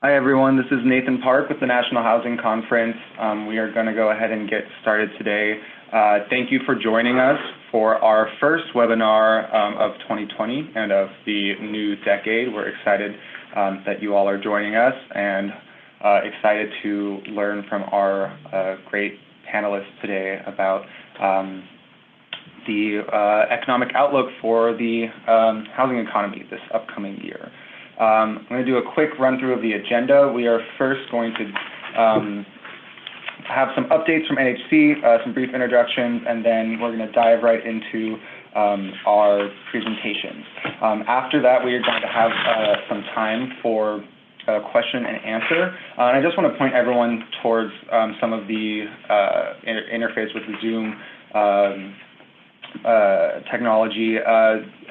Hi, everyone. This is Nathan Park with the National Housing Conference. Um, we are going to go ahead and get started today. Uh, thank you for joining us for our first webinar um, of 2020 and of the new decade. We're excited um, that you all are joining us and uh, excited to learn from our uh, great panelists today about um, the uh, economic outlook for the um, housing economy this upcoming year. Um, I'm going to do a quick run through of the agenda. We are first going to um, have some updates from NHC, uh, some brief introductions, and then we're going to dive right into um, our presentations. Um, after that, we are going to have uh, some time for uh, question and answer. Uh, and I just want to point everyone towards um, some of the uh, inter interface with the Zoom um, uh, technology.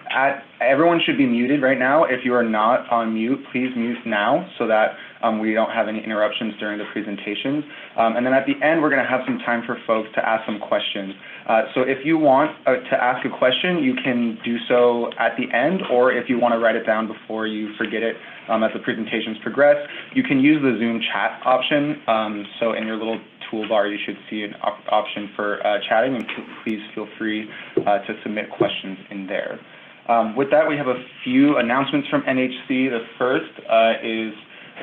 At, everyone should be muted right now. If you are not on mute, please mute now so that um, we don't have any interruptions during the presentations. Um, and then at the end, we're going to have some time for folks to ask some questions. Uh, so if you want uh, to ask a question, you can do so at the end, or if you want to write it down before you forget it um, as the presentations progress, you can use the Zoom chat option. Um, so in your little toolbar, you should see an op option for uh, chatting, and please feel free uh, to submit questions in there. Um, with that, we have a few announcements from NHC. The first uh, is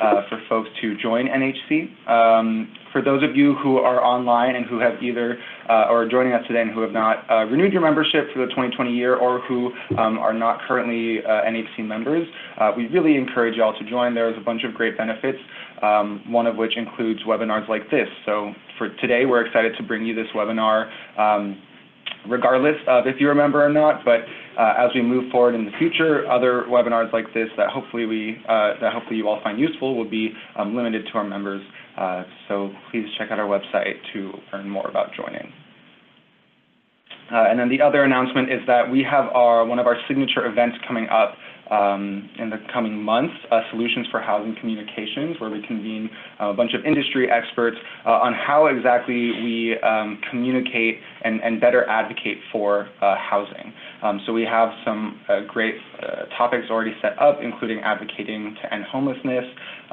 uh, for folks to join NHC. Um, for those of you who are online and who have either, uh, or joining us today and who have not renewed your membership for the 2020 year or who um, are not currently NHC members, we really encourage y'all to join. There's a bunch of great benefits, one of which includes webinars like this. So for today, we're excited to bring you this webinar regardless of if you remember or not, but uh, as we move forward in the future, other webinars like this that hopefully we uh, that hopefully you all find useful will be um, limited to our members. Uh, so please check out our website to learn more about joining. Uh, and then the other announcement is that we have our one of our signature events coming up um, in the coming months, uh, Solutions for Housing Communications, where we convene uh, a bunch of industry experts uh, on how exactly we um, communicate and, and, better advocate for uh, housing. Um, so we have some uh, great uh, topics already set up, including advocating to end homelessness,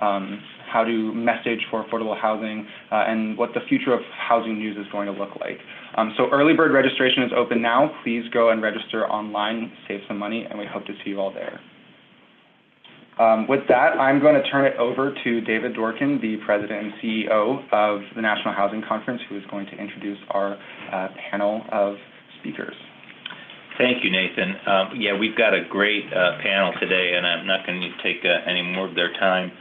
um, how to message for affordable housing, and what the future of housing news is going to look like. Um, so early bird registration is open now. Please go and register online, save some money, and we hope to see you all there. Um, with that, I'm going to turn it over to David Dworkin, the President and CEO of the National Housing Conference, who is going to introduce our uh, panel of speakers. Thank you, Nathan. Um, yeah, we've got a great uh, panel today, and I'm not going to take uh, any more of their time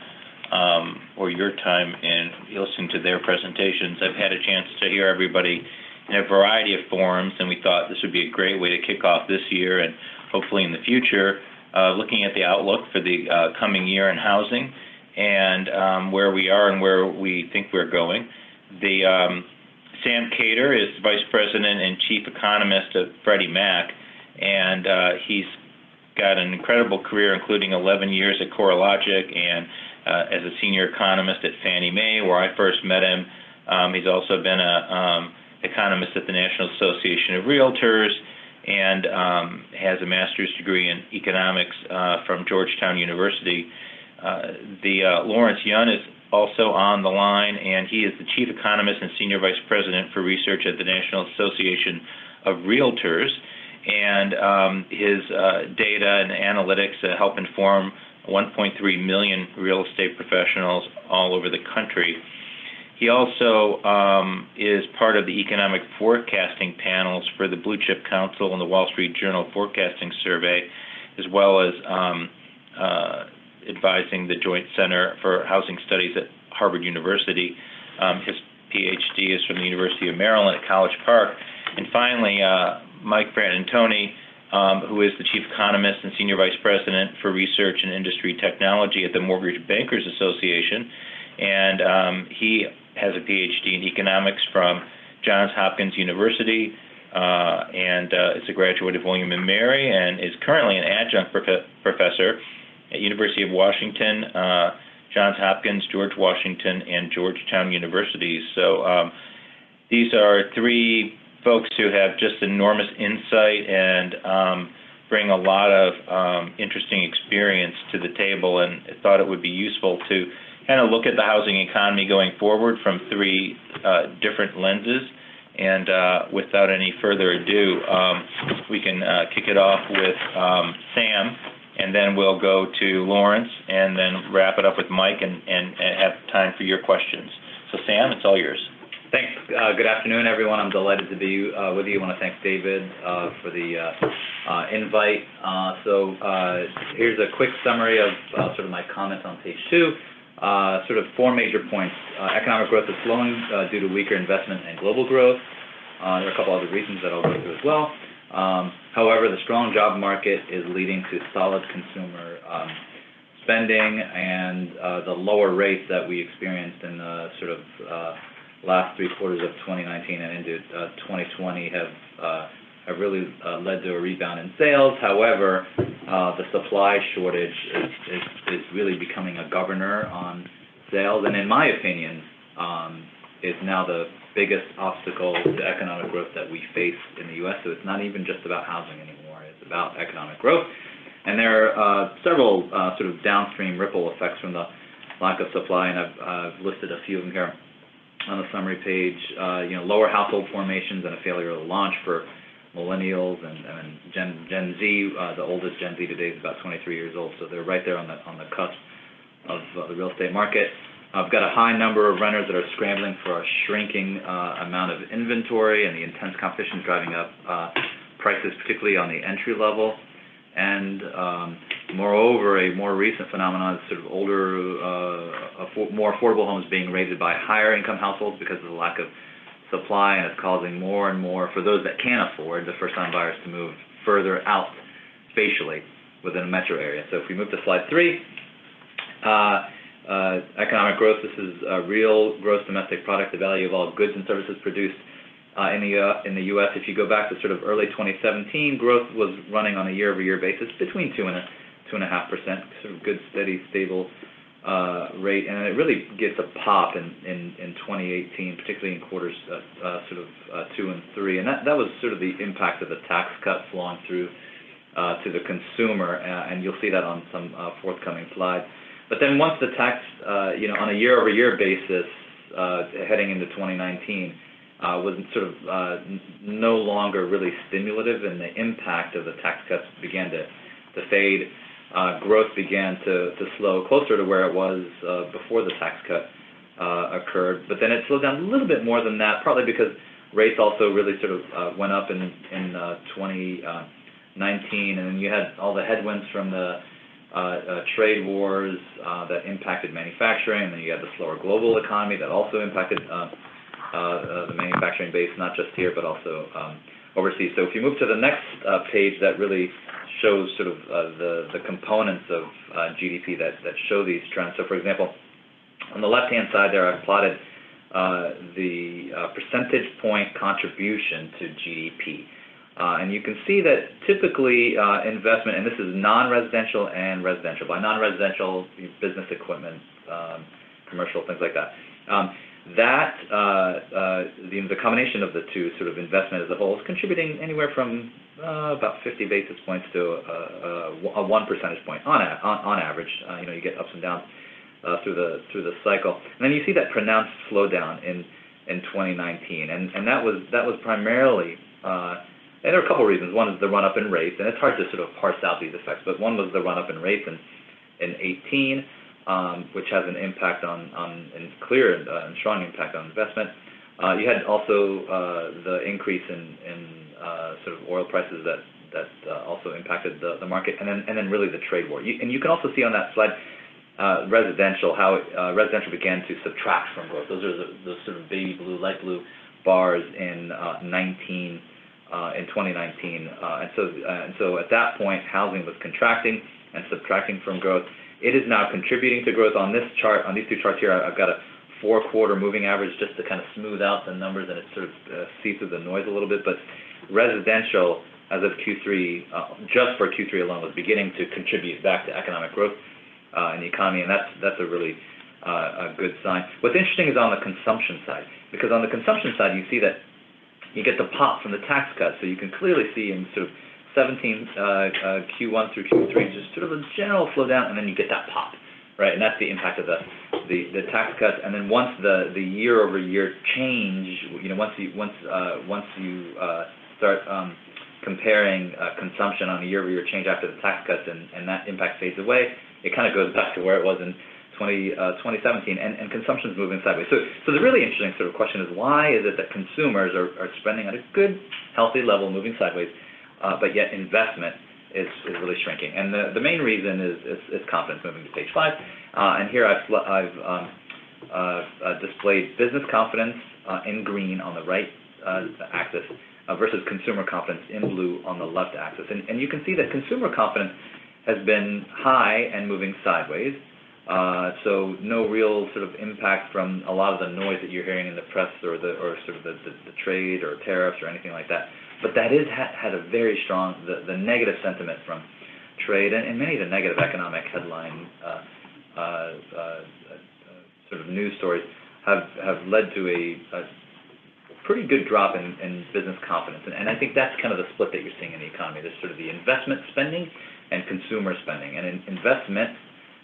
um, or your time in listening to their presentations. I've had a chance to hear everybody in a variety of forums, and we thought this would be a great way to kick off this year and hopefully in the future, uh, looking at the outlook for the uh, coming year in housing and um, where we are and where we think we're going. The um, Sam Khater is Vice President and Chief Economist of Freddie Mac, and uh, he's got an incredible career, including 11 years at CoreLogic and uh, as a senior economist at Fannie Mae, where I first met him. Um, he's also been a um, economist at the National Association of Realtors, and um, has a master's degree in economics uh, from Georgetown University. Uh, the uh, Lawrence Yun is also on the line, and he is the chief economist and senior vice president for research at the National Association of Realtors. And um, his uh, data and analytics uh, help inform 1.3 million real estate professionals all over the country. He also um, is part of the economic forecasting panels for the Blue Chip Council and the Wall Street Journal Forecasting Survey, as well as um, uh, advising the Joint Center for Housing Studies at Harvard University. Um, his PhD is from the University of Maryland at College Park. And finally, uh, Mike Fratantoni, um, who is the Chief Economist and Senior Vice President for Research and Industry Technology at the Mortgage Bankers Association. And um, he has a PhD in economics from Johns Hopkins University, uh, and uh, is a graduate of William & Mary, and is currently an adjunct prof professor at University of Washington, uh, Johns Hopkins, George Washington, and Georgetown Universities. So um, these are three folks who have just enormous insight and um, bring a lot of um, interesting experience to the table, and thought it would be useful to kind of look at the housing economy going forward from three uh, different lenses. And uh, without any further ado, um, we can uh, kick it off with um, Sam, and then we'll go to Lawrence, and then wrap it up with Mike and, and, and have time for your questions. So Sam, it's all yours. Thanks. Uh, Good afternoon, everyone. I'm delighted to be uh, with you. I want to thank David uh, for the uh, uh, invite. Uh, So here's a quick summary of sort of my comments on page two. Uh, Sort of four major points. Uh, Economic growth is slowing uh, due to weaker investment and global growth. There are a couple other reasons that I'll go through as well. Um, However, the strong job market is leading to solid consumer um, spending, and the lower rates that we experienced in the sort of last three quarters of 2019 and into uh, 2020 have have really uh, led to a rebound in sales. However, uh, the supply shortage is, really becoming a governor on sales, and in my opinion, um, is now the biggest obstacle to economic growth that we face in the U.S. So it's not even just about housing anymore; it's about economic growth. And there are uh, several sort of downstream ripple effects from the lack of supply, and I've, I've listed a few of them here on the summary page. You know, lower household formations and a failure to launch for millennials and, and Gen, Gen Z. Uh, the oldest Gen Z today is about 23 years old, so they're right there on the on the cusp of uh, the real estate market. I've got a high number of renters that are scrambling for a shrinking uh, amount of inventory, and the intense competition is driving up uh, prices, particularly on the entry level. And um, moreover, a more recent phenomenon is sort of older, uh, affo- more affordable homes being rated by higher income households because of the lack of supply, and it's causing more and more for those that can't afford the first-time buyers to move further out spatially within a metro area. So if we move to slide three, uh, uh, economic growth, this is real gross domestic product, the value of all goods and services produced uh, in the uh, in the U.S. If you go back to sort of early 2017, growth was running on a year-over-year basis between two and a two and a half percent, sort of good, steady, stable rate, and it really gets a pop in, in, in 2018, particularly in quarters uh, uh, sort of uh, two and three, and that, was sort of the impact of the tax cut flowing through uh, to the consumer, uh, and you'll see that on some uh, forthcoming slides. But then once the tax, uh, you know, on a year-over-year basis, uh, heading into 2019, uh, was sort of uh, no longer really stimulative, and the impact of the tax cuts began to, fade uh, growth began to, to slow closer to where it was uh, before the tax cut uh, occurred. But then it slowed down a little bit more than that, partly because rates also really sort of uh, went up in, in uh, 2019, and then you had all the headwinds from the uh, uh, trade wars uh, that impacted manufacturing, and then you had the slower global economy that also impacted uh, uh, uh, the manufacturing base, not just here, but also um, overseas. So if you move to the next uh, page, that really shows sort of uh, the, the components of uh, GDP that, that show these trends. So for example, on the left-hand side there, I've plotted uh, the uh, percentage point contribution to GDP. Uh, and you can see that typically investment, and this is non-residential and residential. By non-residential, business equipment, um, commercial, things like that. Um, that uh, uh, the, combination of the two, sort of investment as a whole, is contributing anywhere from uh, about 50 basis points to a one percentage point on average. You know, you get ups and downs through the through the cycle, and then you see that pronounced slowdown in in 2019, and and that was that was primarily. And there are a couple reasons. One is the run up in rates, and it's hard to sort of parse out these effects, but one was the run up in rates in in 18 um, which has an impact on, and clear uh, and strong impact on investment. Uh, you had also uh, the increase in, sort of oil prices that also impacted the, market, and then and then really the trade war. You, and you can also see on that slide residential how residential began to subtract from growth. Those are the, sort of baby blue, light blue bars in uh, 19 uh, in 2019, uh, and so uh, and so at that point, housing was contracting and subtracting from growth. It is now contributing to growth on this chart, on these two charts here. I've got a four-quarter moving average just to kind of smooth out the numbers and it sort of uh, see through the noise a little bit. But residential, as of Q3, uh, just for Q3 alone, was beginning to contribute back to economic growth uh, in the economy, and that's that's a really uh, a good sign. What's interesting is on the consumption side, because on the consumption side, you see that you get the pop from the tax cut, so you can clearly see in sort of 17 uh, uh, Q1 through Q3, just sort of a general slowdown, and then you get that pop, right? And that's the impact of the, the, the tax cuts. And then once the, the year-over-year change, you know, once you, once, uh, once you, uh, start, um, comparing, uh, consumption on a year-over-year change after the tax cuts and, and that impact fades away, it kind of goes back to where it was in 20, uh, 2017, and, and consumption is moving sideways. So, so the really interesting sort of question is why is it that consumers are, are spending at a good, healthy level, moving sideways, but yet investment is, is really shrinking? And the, the main reason is, is, is confidence, moving to page five. Uh, and here I've, I've, um, uh, uh, displayed business confidence, uh, in green on the right, uh, axis, uh, versus consumer confidence in blue on the left axis. And, and you can see that consumer confidence has been high and moving sideways. Uh, so no real sort of impact from a lot of the noise that you're hearing in the press or the, or sort of the, the, the trade or tariffs or anything like that. But that is, ha- had a very strong, the, the negative sentiment from trade and, and many of the negative economic headline, uh, uh, uh, uh, sort of news stories have, have led to a, a pretty good drop in, in business confidence. And, and I think that's kind of the split that you're seeing in the economy. There's sort of the investment spending and consumer spending. And in investment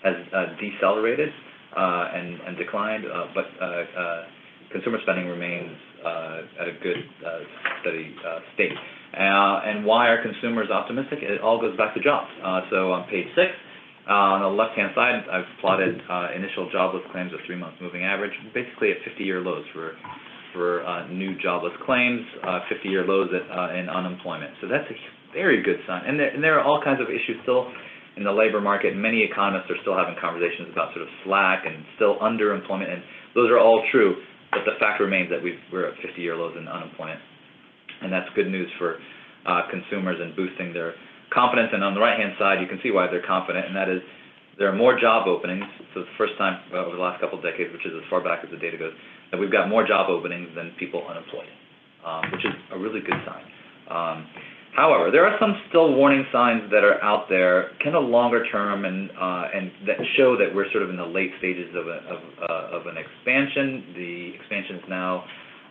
has uh, decelerated uh, and, and declined, but consumer spending remains uh, at a good, uh, steady uh, state. And why are consumers optimistic? It all goes back to jobs. So on page six, on the left-hand side, I've plotted initial jobless claims of three-month moving average, basically at 50-year lows for for new jobless claims, uh, 50-year lows at, in unemployment. So that's a very good sign. And there, and there are all kinds of issues still in the labor market. Many economists are still having conversations about sort of slack and still underemployment, and those are all true. But the fact remains that we're at 50-year lows in unemployment, and that's good news for uh, consumers and boosting their confidence. And on the right-hand side, you can see why they're confident, and that is there are more job openings. So the first time uh, over the last couple of decades, which is as far back as the data goes, that we've got more job openings than people unemployed, um, which is a really good sign. Um, however, there are some still warning signs that are out there, kind of longer term, and uh, and that show that we're sort of in the late stages of uh, an expansion. The expansion is now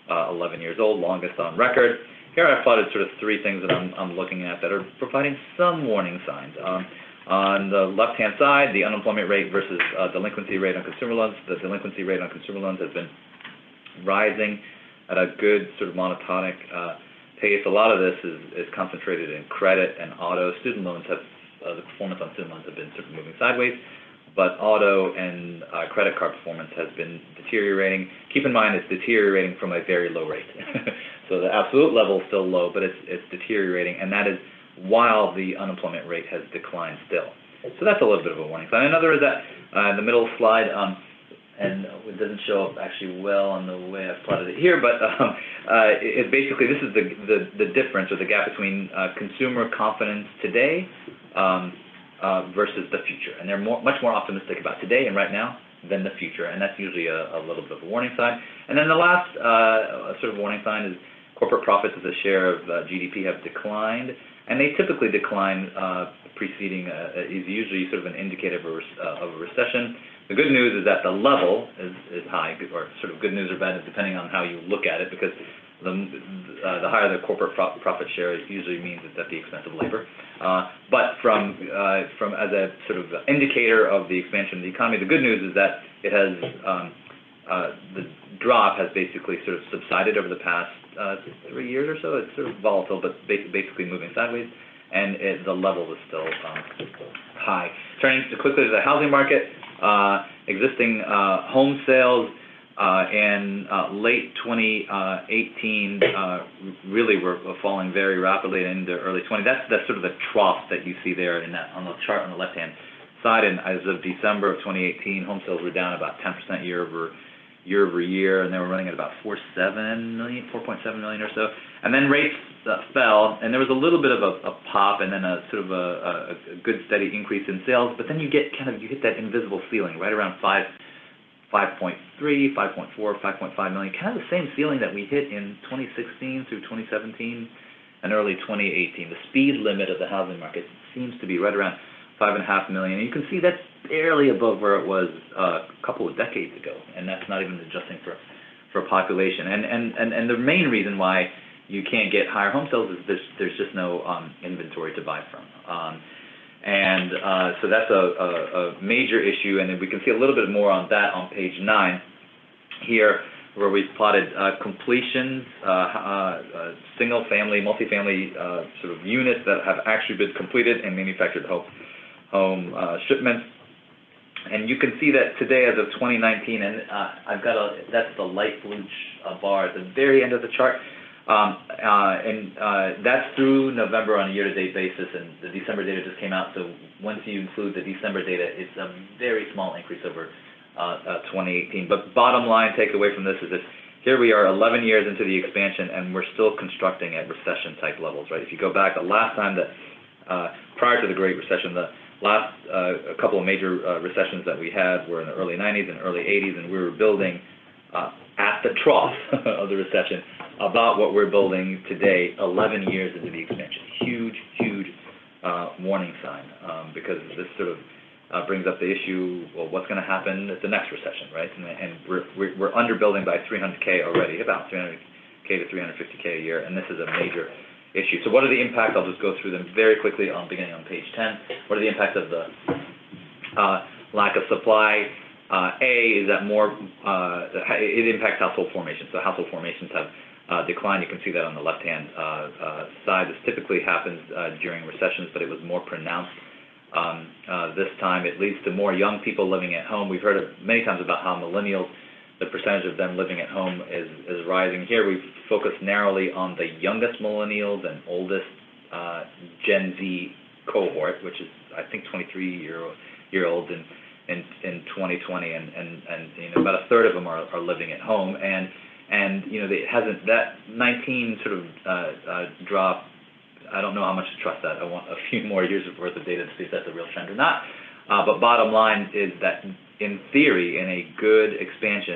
uh, 11 years old, longest on record. Here I've plotted sort of three things that I'm, looking at that are providing some warning signs. Um, on the left-hand side, the unemployment rate versus delinquency rate on consumer loans. The delinquency rate on consumer loans has been rising at a good sort of monotonic A lot of this is, concentrated in credit and auto. Student loans have, uh, the performance on student loans have been sort of moving sideways, but auto and uh, credit card performance has been deteriorating. Keep in mind it's deteriorating from a very low rate. so the absolute level is still low, but it's, deteriorating, and that is while the unemployment rate has declined still. So that's a little bit of a warning sign. Another is that uh, the middle slide, um, and it doesn't show up actually well on the way I've plotted it here, but um, uh, it, it basically this is the, the, the difference or the gap between uh, consumer confidence today um, uh, versus the future, and they're more, much more optimistic about today and right now than the future, and that's usually a, a little bit of a warning sign. And then the last uh, sort of warning sign is corporate profits as a share of uh, GDP have declined, and they typically decline uh, preceding uh, is usually sort of an indicator of a, of a recession. The good news is that the level is, is high, or sort of good news or bad, news, depending on how you look at it, because the, uh, the higher the corporate pro profit share, usually means it's at the expense of labor. Uh, but from, uh, from as a sort of indicator of the expansion of the economy, the good news is that it has, um, uh, the drop has basically sort of subsided over the past uh, three years or so. It's sort of volatile, but basically moving sideways, and it, the level is still um, high. Turning to quickly to the housing market, uh, existing uh, home sales in uh, late 2018 uh, really were, falling very rapidly into early 20. That's that's sort of the trough that you see there on the chart on the left-hand side. And as of December of 2018, home sales were down about 10% year over year over year, and they were running at about 4.7 million, 4.7 million or so. And then rates uh, fell, and there was a little bit of a, pop, and then a sort of a, good steady increase in sales. But then you get kind of you hit that invisible ceiling right around five. 5.3, 5.4, 5.5 million, kind of the same ceiling that we hit in 2016 through 2017 and early 2018. The speed limit of the housing market seems to be right around five and a half million. You can see that's barely above where it was uh, a couple of decades ago, and that's not even adjusting for for population. And the main reason why you can't get higher home sales is there's there's just no um, inventory to buy from. Um, And uh, so that's a, major issue, and then we can see a little bit more on that on page nine here, where we've plotted uh, completions, single-family, multifamily sort of units that have actually been completed and manufactured home, uh, shipments. And you can see that today as of 2019, and uh, I've got a, that's the light blue uh, bar at the very end of the chart. Um, uh, and uh, that's through November on a year-to-date basis, and the December data just came out. So once you include the December data, it's a very small increase over uh, uh, 2018. But bottom line takeaway from this is that here we are 11 years into the expansion, and we're still constructing at recession-type levels, right? If you go back, the last time that, uh, prior to the Great Recession, the last uh, a couple of major uh, recessions that we had were in the early 90s and early 80s, and we were building uh, at the trough of the recession about what we're building today, 11 years into the expansion. Huge, huge uh, warning sign, um, because this sort of uh, brings up the issue, well, what's going to happen at the next recession, right? And, and we're, we're, we're underbuilding by 300K already, about 300K to 350K a year, and this is a major issue. So what are the impacts? I'll just go through them very quickly on beginning on page 10. What are the impacts of the uh, lack of supply? Uh, A is that more, uh, it impacts household formation. So household formations have uh, declined. You can see that on the left-hand uh, uh, side. This typically happens uh, during recessions, but it was more pronounced um, uh, this time. It leads to more young people living at home. We've heard many times about how millennials, the percentage of them living at home is, is rising. Here we've focused narrowly on the youngest millennials and oldest uh, Gen Z cohort, which is I think 23 year year old in in, in 2020, and, and and you know about a third of them are, are living at home, and and you know it hasn't that 19 sort of uh, uh, drop I don't know how much to trust that. I want a few more years worth of data to see if that's a real trend or not. Uh, but bottom line is that in theory, in a good expansion,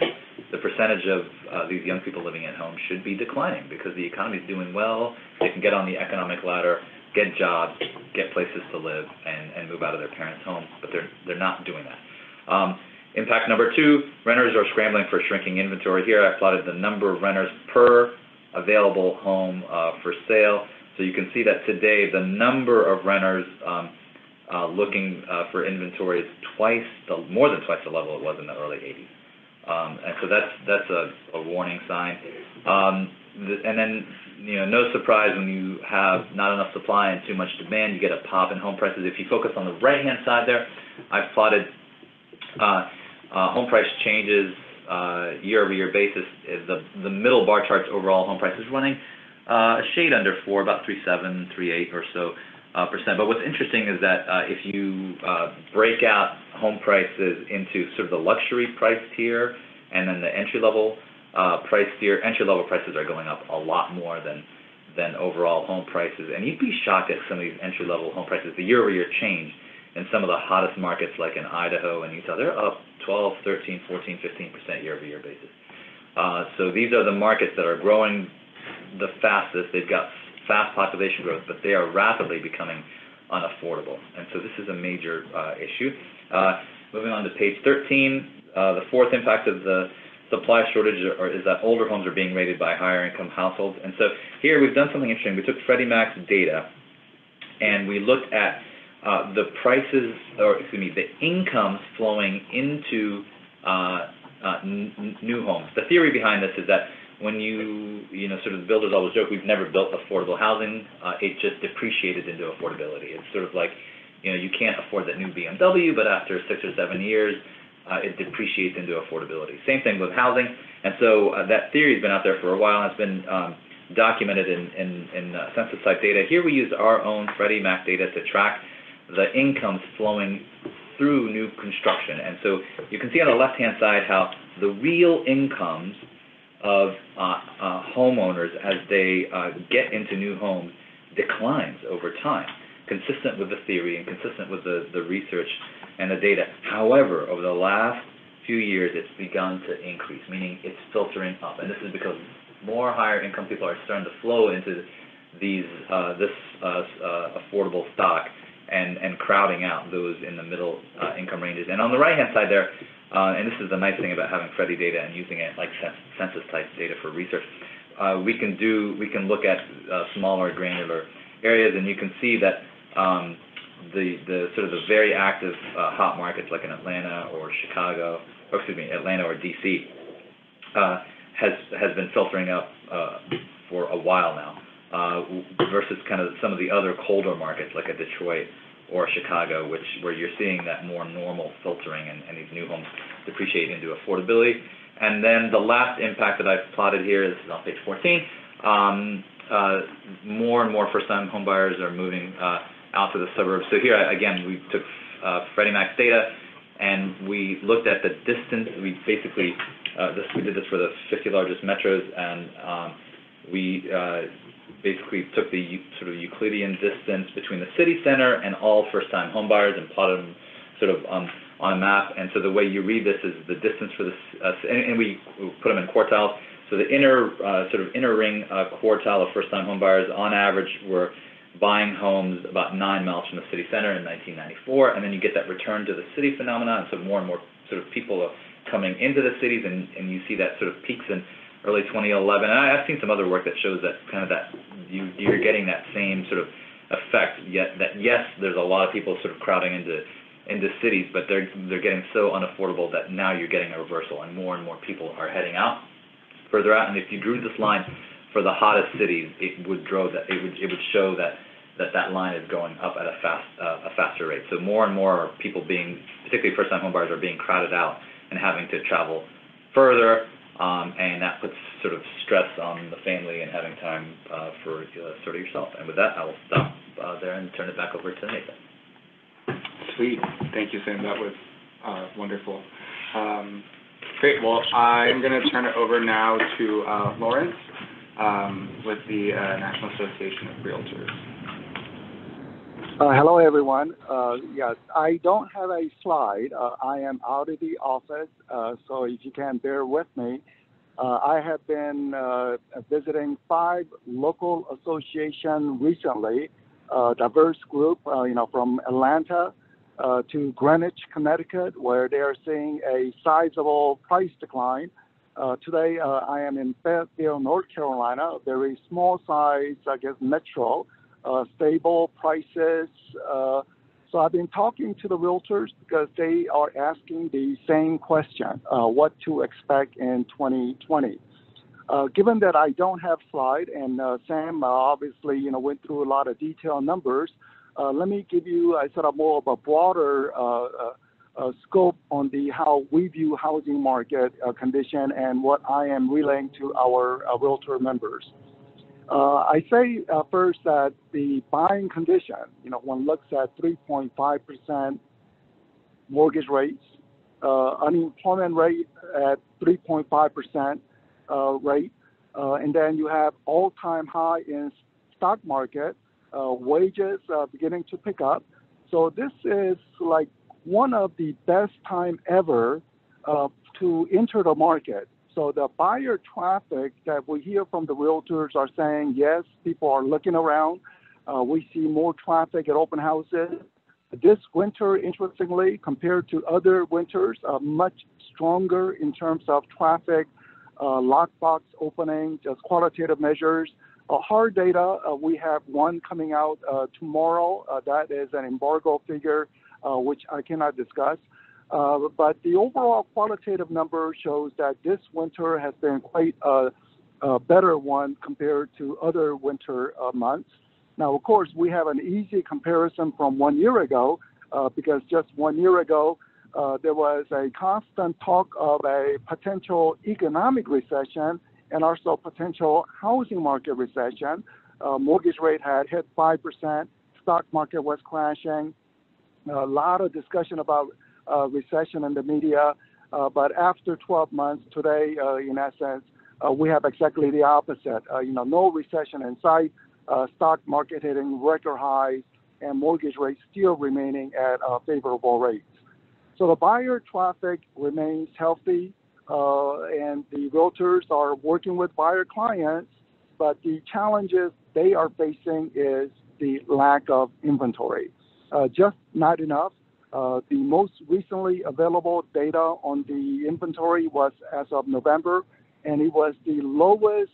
the percentage of uh, these young people living at home should be declining because the economy is doing well. They can get on the economic ladder, get jobs, get places to live, and, and move out of their parents' homes, but they're, they're not doing that. Um, impact number two, renters are scrambling for shrinking inventory. Here I plotted the number of renters per available home uh, for sale. So you can see that today the number of renters um, looking uh, for inventories twice, the, more than twice the level it was in the early 80s. Um, and so that's that's a, a warning sign. Um, and then you know no surprise when you have not enough supply and too much demand, you get a pop in home prices. If you focus on the right hand side there, I've plotted uh, uh, home price changes uh, year over year basis. The the middle bar chart's overall home prices running uh, a shade under four, about three seven, three eight or so uh. But what's interesting is that uh, if you uh, break out home prices into sort of the luxury price tier and then the entry level uh, price tier, entry level prices are going up a lot more than than overall home prices. And you'd be shocked at some of these entry level home prices. The year over year change in some of the hottest markets like in Idaho and Utah, they're up 12, 13, 14, 15 percent year over year basis. Uh, so these are the markets that are growing the fastest. They've got fast population growth, but they are rapidly becoming unaffordable. And so this is a major uh, issue. Uh, moving on to page 13, uh, the fourth impact of the supply shortage are, is that older homes are being rated by higher income households. And so here we've done something interesting. We took Freddie Mac's data and we looked at uh, the prices, or excuse me, the incomes flowing into uh, uh, new homes. The theory behind this is that when you, you know, sort of the builders always joke, we've never built affordable housing. Uh, it just depreciated into affordability. It's sort of like, you know, you can't afford that new BMW, but after six or seven years, uh, it depreciates into affordability. Same thing with housing. And so uh, that theory has been out there for a while and it's been um, documented in, in, in uh, census type data. Here we use our own Freddie Mac data to track the incomes flowing through new construction. And so you can see on the left-hand side how the real incomes of uh, uh, homeowners as they uh, get into new homes declines over time, consistent with the theory and consistent with the, the research and the data. However, over the last few years, it's begun to increase, meaning it's filtering up. And this is because more higher income people are starting to flow into these uh, this uh, uh, affordable stock and, and crowding out those in the middle income ranges. And on the right-hand side there, uh, and this is the nice thing about having Freddie data and using it like census type data for research. Uh, we can do, we can look at uh, smaller granular areas, and you can see that um, the, the sort of the very active, uh, hot markets like in Atlanta or Chicago, or excuse me, Atlanta or DC, uh, has, has been filtering up, uh, for a while now, versus kind of some of the other colder markets like a Detroit or Chicago, which, where you're seeing that more normal filtering and, and these new homes depreciate into affordability. And then the last impact that I've plotted here is on page 14. Um, uh, more and more first-time homebuyers are moving uh, out to the suburbs. So here, again, we took uh, Freddie Mac's data and we looked at the distance. We basically uh, this we did this for the 50 largest metros, and um, we uh, basically took the sort of Euclidean distance between the city center and all first-time homebuyers and plotted them sort of on a map. And so the way you read this is the distance for this, uh, and, and we we put them in quartiles. So the inner uh, sort of inner ring uh, quartile of first-time homebuyers, on average, were buying homes about nine miles from the city center in 1994, and then you get that return to the city phenomenon. And So more and more sort of people are coming into the cities, and, and you see that sort of peaks in early 2011. And I, I've seen some other work that shows that kind of that you, you're getting that same sort of effect. Yet that yes, there's a lot of people sort of crowding into into cities, but they're they're getting so unaffordable that now you're getting a reversal, and more and more people are heading out further out. And if you drew this line for the hottest cities, it would draw that it would it would show that that that line is going up at a fast uh, a faster rate. So more and more people being, particularly first-time homebuyers, are being crowded out and having to travel further, um, and that puts sort of stress on the family and having time uh, for uh, sort of yourself. And with that, I will stop uh, there and turn it back over to Nathan. Sweet. Thank you, Sam. That was uh, wonderful. Um, Great. Well, I'm going to turn it over now to uh, Lawrence um, with the uh, National Association of Realtors. Uh, hello, everyone. Uh, yes, I don't have a slide. Uh, I am out of the office, uh, so if you can bear with me. Uh, I have been uh, visiting five local associations recently, uh, diverse group, you know, from Atlanta to Greenwich, Connecticut, where they are seeing a sizable price decline. Today, I am in Fayetteville, North Carolina, a very small size, I guess, metro uh, stable prices. Uh, so I've been talking to the realtors because they are asking the same question, uh, what to expect in 2020. Uh, given that I don't have slide and uh, Sam uh, obviously you know went through a lot of detailed numbers, let me give you a sort of more of a broader scope on the how we view housing market condition and what I am relaying to our realtor members. Uh, I say uh, first that the buying condition, you know, one looks at 3.5% mortgage rates, uh, unemployment rate at 3.5% uh, rate, uh, and then you have all-time high in stock market, uh, wages beginning to pick up. So this is like one of the best time ever to enter the market. So the buyer traffic that we hear from the realtors are saying, yes, people are looking around. Uh, we see more traffic at open houses. This winter, interestingly, compared to other winters, uh, much stronger in terms of traffic, uh, lockbox opening, just qualitative measures. Uh, hard data, uh, we have one coming out uh, tomorrow. Uh, that is an embargo figure, which I cannot discuss. Uh, but the overall qualitative number shows that this winter has been quite a, a better one compared to other winter uh, months. Now, of course, we have an easy comparison from one year ago uh, because just one year ago, uh, there was a constant talk of a potential economic recession and also potential housing market recession. Uh, mortgage rate had hit 5%, stock market was crashing, a lot of discussion about recession in the media. Uh, but after 12 months, today, uh, in essence, we have exactly the opposite. you know, no recession in sight, stock market hitting record highs, and mortgage rates still remaining at favorable rates. So the buyer traffic remains healthy, uh, and the realtors are working with buyer clients, but the challenges they are facing is the lack of inventory. Uh, just not enough. Uh, the most recently available data on the inventory was as of November, and it was the lowest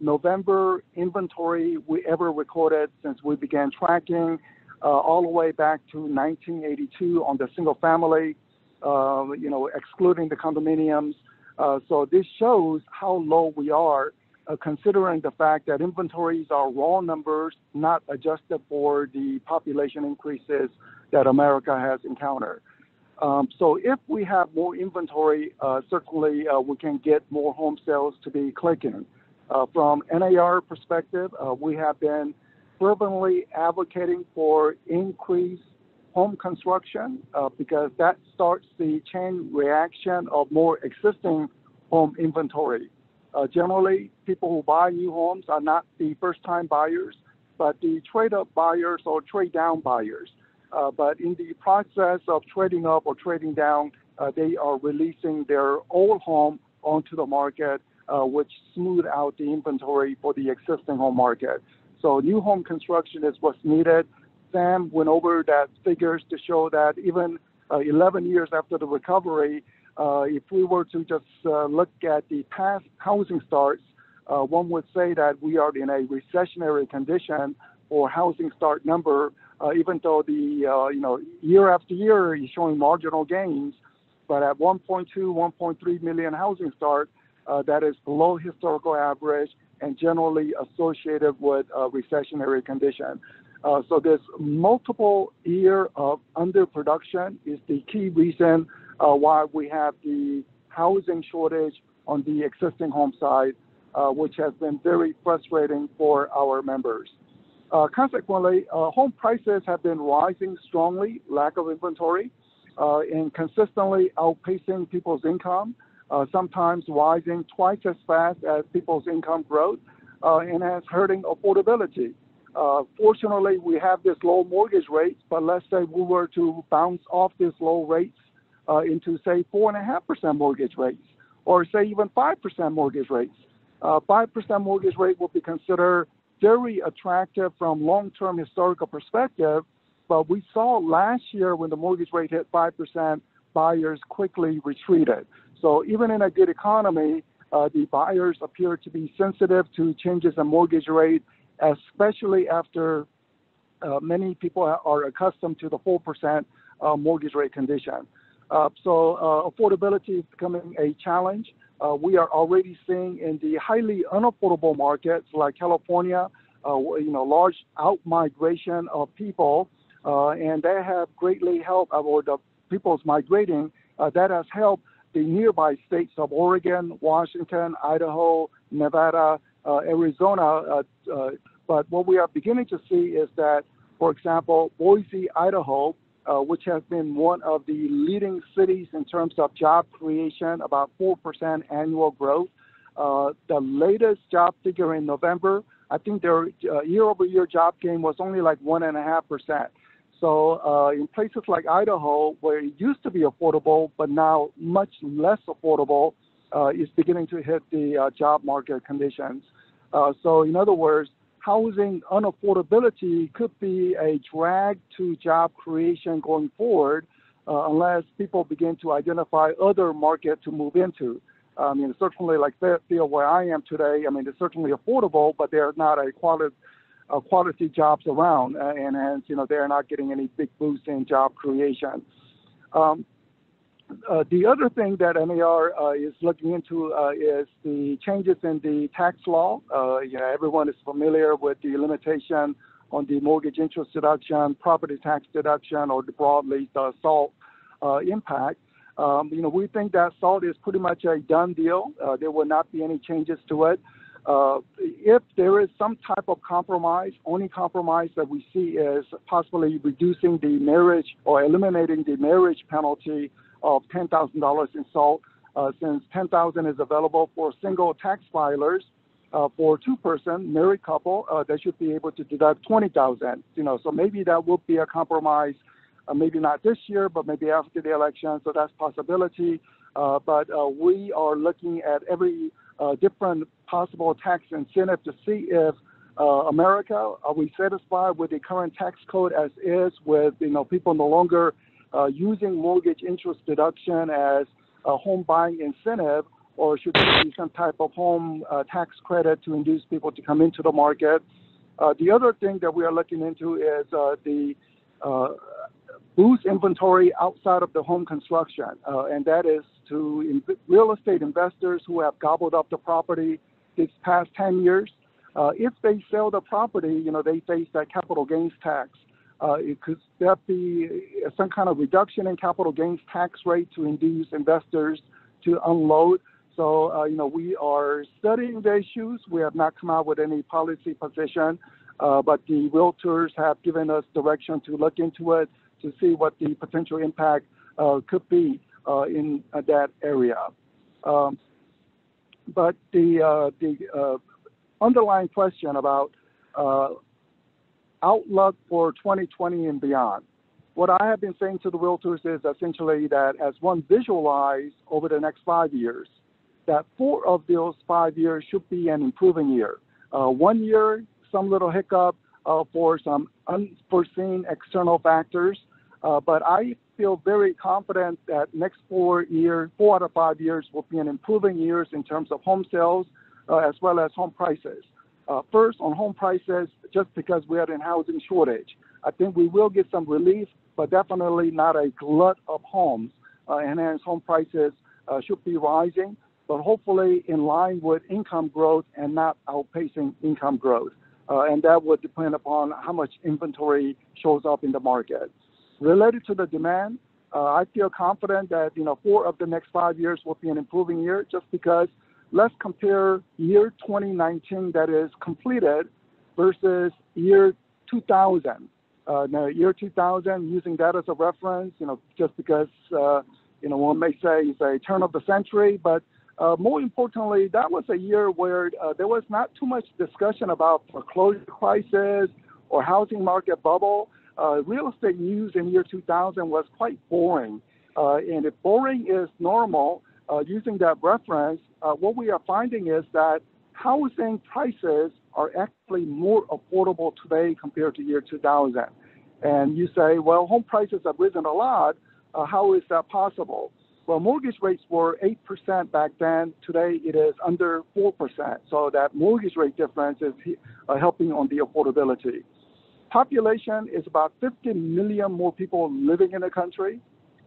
November inventory we ever recorded since we began tracking uh, all the way back to 1982 on the single family, uh, you know, excluding the condominiums. Uh, so this shows how low we are, uh, considering the fact that inventories are raw numbers, not adjusted for the population increases that America has encountered. Um, so if we have more inventory, uh, certainly uh, we can get more home sales to be clicking. Uh, from NAR perspective, uh, we have been fervently advocating for increased home construction uh, because that starts the chain reaction of more existing home inventory. Uh, generally, people who buy new homes are not the first-time buyers, but the trade-up buyers or trade-down buyers. Uh, but in the process of trading up or trading down, uh, they are releasing their old home onto the market, uh, which smooth out the inventory for the existing home market. So new home construction is what's needed. Sam went over that figures to show that even uh, 11 years after the recovery, uh, if we were to just look at the past housing starts, one would say that we are in a recessionary condition for housing start number, uh, even though the uh, you know year after year is showing marginal gains, but at 1.2, 1.3 million housing start, uh, that is below historical average and generally associated with a recessionary condition. Uh, so this multiple year of underproduction is the key reason uh, why we have the housing shortage on the existing home side, uh, which has been very frustrating for our members. Uh, consequently, uh, home prices have been rising strongly, lack of inventory, uh, and consistently outpacing people's income sometimes rising twice as fast as people's income growth, and that's hurting affordability. Fortunately, we have this low mortgage rates, but let's say we were to bounce off this low rates into say four and a half percent mortgage rates, or say even five percent mortgage rates. Uh, five percent mortgage rate will be considered very attractive from long-term historical perspective, but we saw last year when the mortgage rate hit five percent, buyers quickly retreated. So even in a good economy, uh, the buyers appear to be sensitive to changes in mortgage rate, especially after uh, many people are accustomed to the 4% uh, mortgage rate condition. Uh, so uh, affordability is becoming a challenge. Uh, we are already seeing in the highly unaffordable markets like California, you know, large out migration of people, and that have greatly helped, or the people's migrating, that has helped the nearby states of Oregon, Washington, Idaho, Nevada, uh, Arizona. Uh, uh, but what we are beginning to see is that, for example, Boise, Idaho, uh, which has been one of the leading cities in terms of job creation, about 4% annual growth. Uh, the latest job figure in November, I think their uh, year-over-year job gain was only like 1.5%. So uh, in places like Idaho, where it used to be affordable, but now much less affordable, uh, is beginning to hit the uh, job market conditions. Uh, so in other words, housing unaffordability could be a drag to job creation going forward uh, unless people begin to identify other markets to move into. I mean, certainly like Fairfield, where I am today, I mean, it's certainly affordable, but there are not a quality uh, quality jobs around, uh, and hence, you know, they're not getting any big boost in job creation. Um, uh, the other thing that NAR uh, is looking into uh, is the changes in the tax law. Uh, you know, everyone is familiar with the limitation on the mortgage interest deduction, property tax deduction, or broadly the SALT impact. Um, you know, we think that SALT is pretty much a done deal. there will not be any changes to it. Uh, if there is some type of compromise, only compromise that we see is possibly reducing the marriage or eliminating the marriage penalty of $10,000 in SALT, uh, since 10,000 is available for single tax filers. Uh, for two-person married couple, uh, they should be able to deduct 20,000. You know, so maybe that would be a compromise. Uh, maybe not this year, but maybe after the election. So that's possibility. Uh, but we are looking at every uh, different possible tax incentive to see if uh, America are we satisfied with the current tax code as is, with you know people no longer uh, using mortgage interest deduction as a home buying incentive, or should there be some type of home uh, tax credit to induce people to come into the market? Uh, the other thing that we are looking into is uh, the uh, boost inventory outside of the home construction, uh, and that is to real estate investors who have gobbled up the property these past 10 years. Uh, if they sell the property, you know, they face that capital gains tax. Uh, it could that be some kind of reduction in capital gains tax rate to induce investors to unload? So, uh, you know, we are studying the issues. We have not come out with any policy position, uh, but the realtors have given us direction to look into it to see what the potential impact uh, could be uh, in uh, that area. Um, but the uh, the uh, underlying question about uh, outlook for 2020 and beyond. What I have been saying to the realtors is essentially that as one visualize over the next five years, that four of those five years should be an improving year. Uh, one year, some little hiccup uh, for some unforeseen external factors, uh, but I feel very confident that next four years, four out of five years will be an improving years in terms of home sales uh, as well as home prices. Uh, first, on home prices, just because we are in housing shortage, I think we will get some relief, but definitely not a glut of homes, uh, and hence home prices uh, should be rising, but hopefully in line with income growth and not outpacing income growth. Uh, and that would depend upon how much inventory shows up in the market. Related to the demand, uh, I feel confident that you know four of the next five years will be an improving year, just because let's compare year 2019 that is completed versus year 2000. Uh, now, year 2000, using that as a reference, you know, just because, uh, you know, one may say it's a turn of the century, but uh, more importantly, that was a year where uh, there was not too much discussion about foreclosure crisis or housing market bubble. Uh, real estate news in year 2000 was quite boring. Uh, and if boring is normal, uh, using that reference, uh, what we are finding is that housing prices are actually more affordable today compared to year 2000. And you say, well, home prices have risen a lot. Uh, how is that possible? Well, mortgage rates were 8% back then. Today it is under 4%. So that mortgage rate difference is uh, helping on the affordability. Population is about 50 million more people living in the country.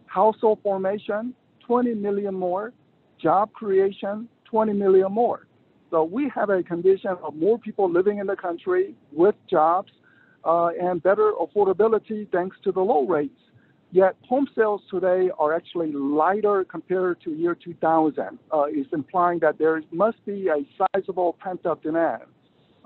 Household formation, 20 million more. Job creation, 20 million more. So we have a condition of more people living in the country with jobs uh, and better affordability thanks to the low rates. Yet home sales today are actually lighter compared to year 2000. Uh, it's implying that there must be a sizable pent-up demand.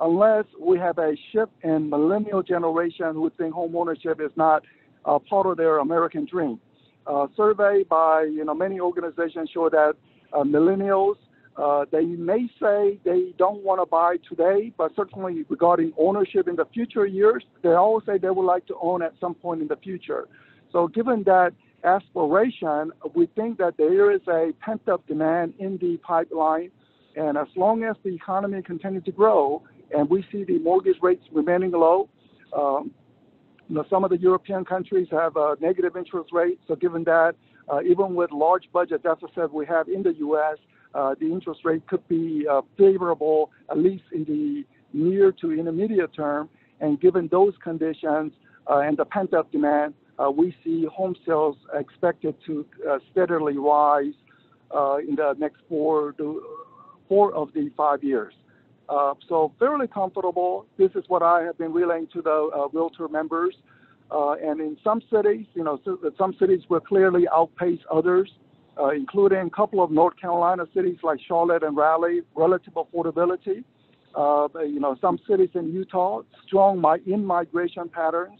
Unless we have a shift in millennial generation who think home ownership is not uh, part of their American dream. Uh, survey by you know many organizations show that uh, millennials uh, they may say they don't want to buy today, but certainly regarding ownership in the future years, they always say they would like to own at some point in the future. So given that aspiration, we think that there is a pent-up demand in the pipeline, and as long as the economy continues to grow and we see the mortgage rates remaining low, um, you know, some of the European countries have a negative interest rate. So given that, uh, even with large budget deficit we have in the U.S., uh, the interest rate could be uh, favorable, at least in the near to intermediate term. And given those conditions uh, and the pent-up demand, uh, we see home sales expected to steadily rise in the next four to four of the five years. Uh, so fairly comfortable. This is what I have been relaying to the uh, realtor members. Uh, and in some cities, you know, so some cities will clearly outpace others, including a couple of North Carolina cities like Charlotte and Raleigh, relative affordability. you know, some cities in Utah, strong in-migration patterns.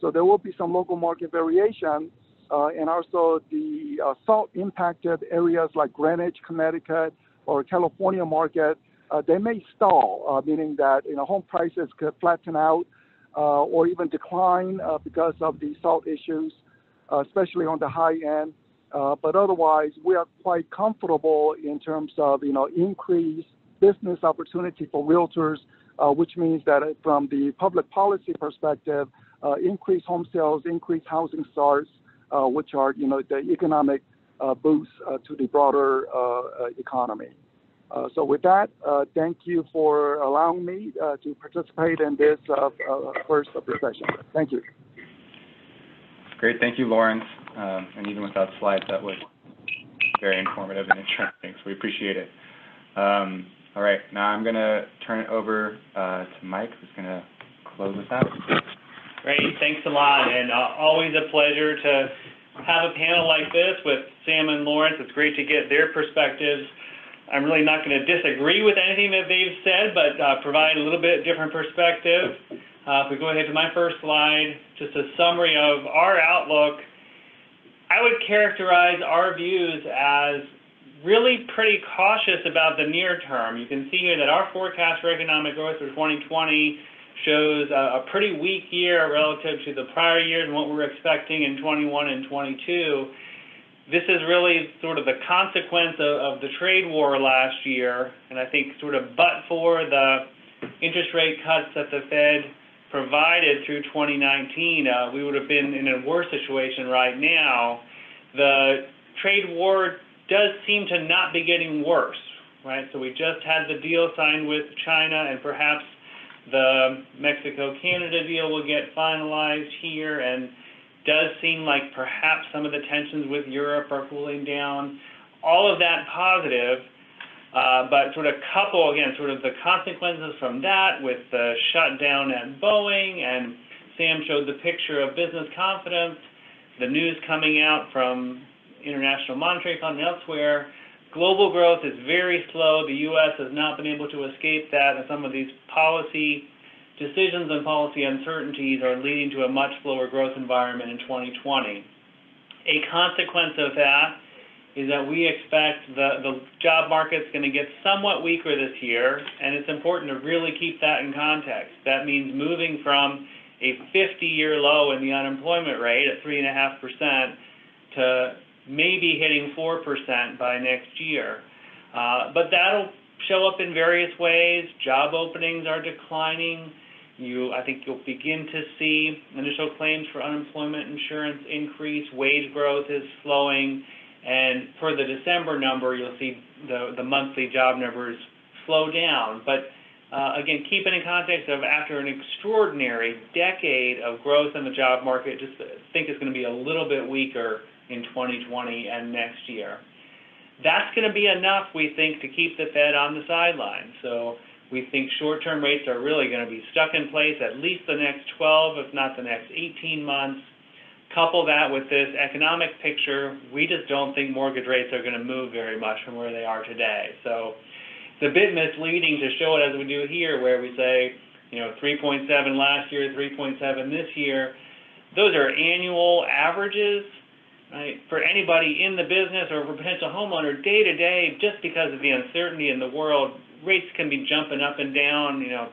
so there will be some local market variation. Uh, and also the uh, salt impacted areas like Greenwich, Connecticut, or California market uh, they may stall, uh, meaning that you know home prices could flatten out uh, or even decline uh, because of the salt issues, uh, especially on the high end. Uh, but otherwise, we are quite comfortable in terms of you know increased business opportunity for realtors, which means that from the public policy perspective, increased home sales, increased housing starts, which are you know the economic boost to the broader economy. Uh, so with that, uh, thank you for allowing me uh, to participate in this uh, uh, first of the session. Thank you. Great, thank you, Lawrence. Um, and even without slides, that was very informative and interesting, so we appreciate it. Um, all right, now I'm gonna turn it over, uh, to Mike, who's gonna close us out. Great, thanks a lot, and uh, always a pleasure to have a panel like this with Sam and Lawrence. It's great to get their perspectives. I'm really not going to disagree with anything that they've said, but uh, provide a little bit different perspective. Uh, if we go ahead to my first slide, just a summary of our outlook. I would characterize our views as really pretty cautious about the near term. You can see here that our forecast for economic growth for 2020 shows a, a pretty weak year relative to the prior years and what we're expecting in 21 and 22. This is really sort of the consequence of, of the trade war last year, and I think sort of but for the interest rate cuts that the Fed provided through 2019, uh, we would have been in a worse situation right now. The trade war does seem to not be getting worse, right? So we just had the deal signed with China, and perhaps the Mexico-Canada deal will get finalized here, and does seem like perhaps some of the tensions with Europe are cooling down. All of that positive, uh, but sort of couple, again, sort of the consequences from that with the shutdown at Boeing, and Sam showed the picture of business confidence, the news coming out from International Monetary Fund and elsewhere, global growth is very slow. The U.S. has not been able to escape that, and some of these policy decisions and policy uncertainties are leading to a much slower growth environment in 2020. A consequence of that is that we expect the, the job market's going to get somewhat weaker this year, and it's important to really keep that in context. That means moving from a 50-year low in the unemployment rate at 3.5% to maybe hitting 4% by next year. Uh, but that'll show up in various ways. Job openings are declining. You, I think you'll begin to see initial claims for unemployment insurance increase. Wage growth is slowing. And for the December number, you'll see the, the monthly job numbers slow down. But uh, again, keep it in context of after an extraordinary decade of growth in the job market, just think it's going to be a little bit weaker in 2020 and next year. That's going to be enough, we think, to keep the Fed on the sidelines. So we think short-term rates are really going to be stuck in place at least the next 12, if not the next 18 months. Couple that with this economic picture, we just don't think mortgage rates are going to move very much from where they are today. So it's a bit misleading to show it as we do here, where we say, you know, 3.7 last year, 3.7 this year. Those are annual averages right? For anybody in the business or for potential homeowner, day to day, just because of the uncertainty in the world, rates can be jumping up and down, you know,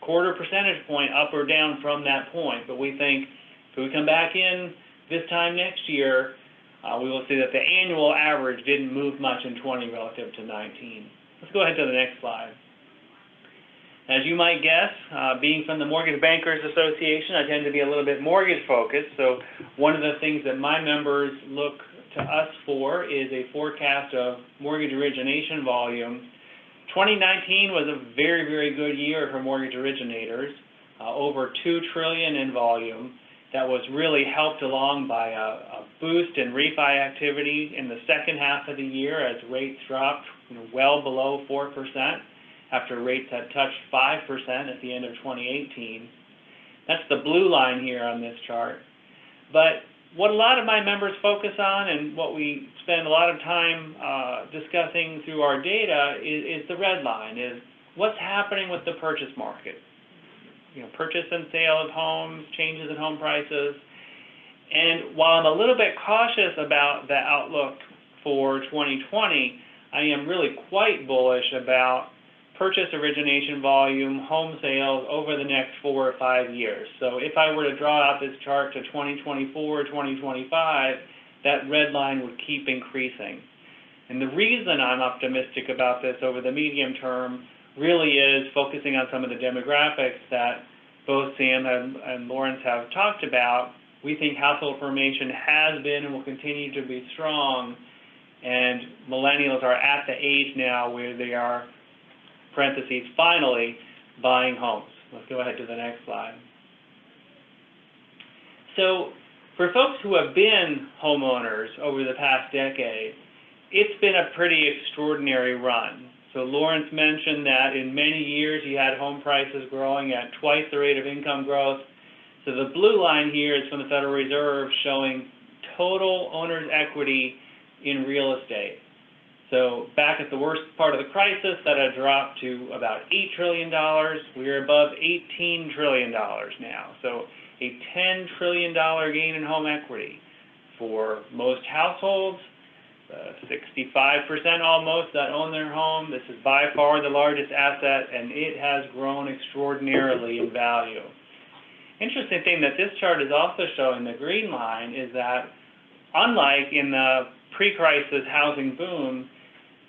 quarter percentage point up or down from that point. But we think if we come back in this time next year, uh, we will see that the annual average didn't move much in 20 relative to 19. Let's go ahead to the next slide. As you might guess, uh, being from the Mortgage Bankers Association, I tend to be a little bit mortgage focused. So one of the things that my members look to us for is a forecast of mortgage origination volume. 2019 was a very, very good year for mortgage originators, uh, over 2 trillion in volume. That was really helped along by a, a boost in refi activity in the second half of the year as rates dropped you know, well below 4% after rates had touched 5% at the end of 2018. That's the blue line here on this chart. But what a lot of my members focus on and what we spend a lot of time uh, discussing through our data is, is, the red line, is what's happening with the purchase market. You know, purchase and sale of homes, changes in home prices. And while I'm a little bit cautious about the outlook for 2020, I am really quite bullish about purchase origination volume, home sales over the next four or five years. So if I were to draw out this chart to 2024, 2025, that red line would keep increasing. And the reason I'm optimistic about this over the medium term really is focusing on some of the demographics that both Sam and, and Lawrence have talked about. We think household formation has been and will continue to be strong. and millennials are at the age now where they are, parentheses, finally, buying homes. Let's go ahead to the next slide. So for folks who have been homeowners over the past decade, it's been a pretty extraordinary run. So Lawrence mentioned that in many years you had home prices growing at twice the rate of income growth. So the blue line here is from the Federal Reserve showing total owner's equity in real estate. So back at the worst part of the crisis, that had dropped to about $8 trillion. We are above $18 trillion now. So a $10 trillion gain in home equity for most households, uh, 65% almost that own their home. This is by far the largest asset, and it has grown extraordinarily in value. Interesting thing that this chart is also showing, the green line, is that unlike in the pre-crisis housing boom,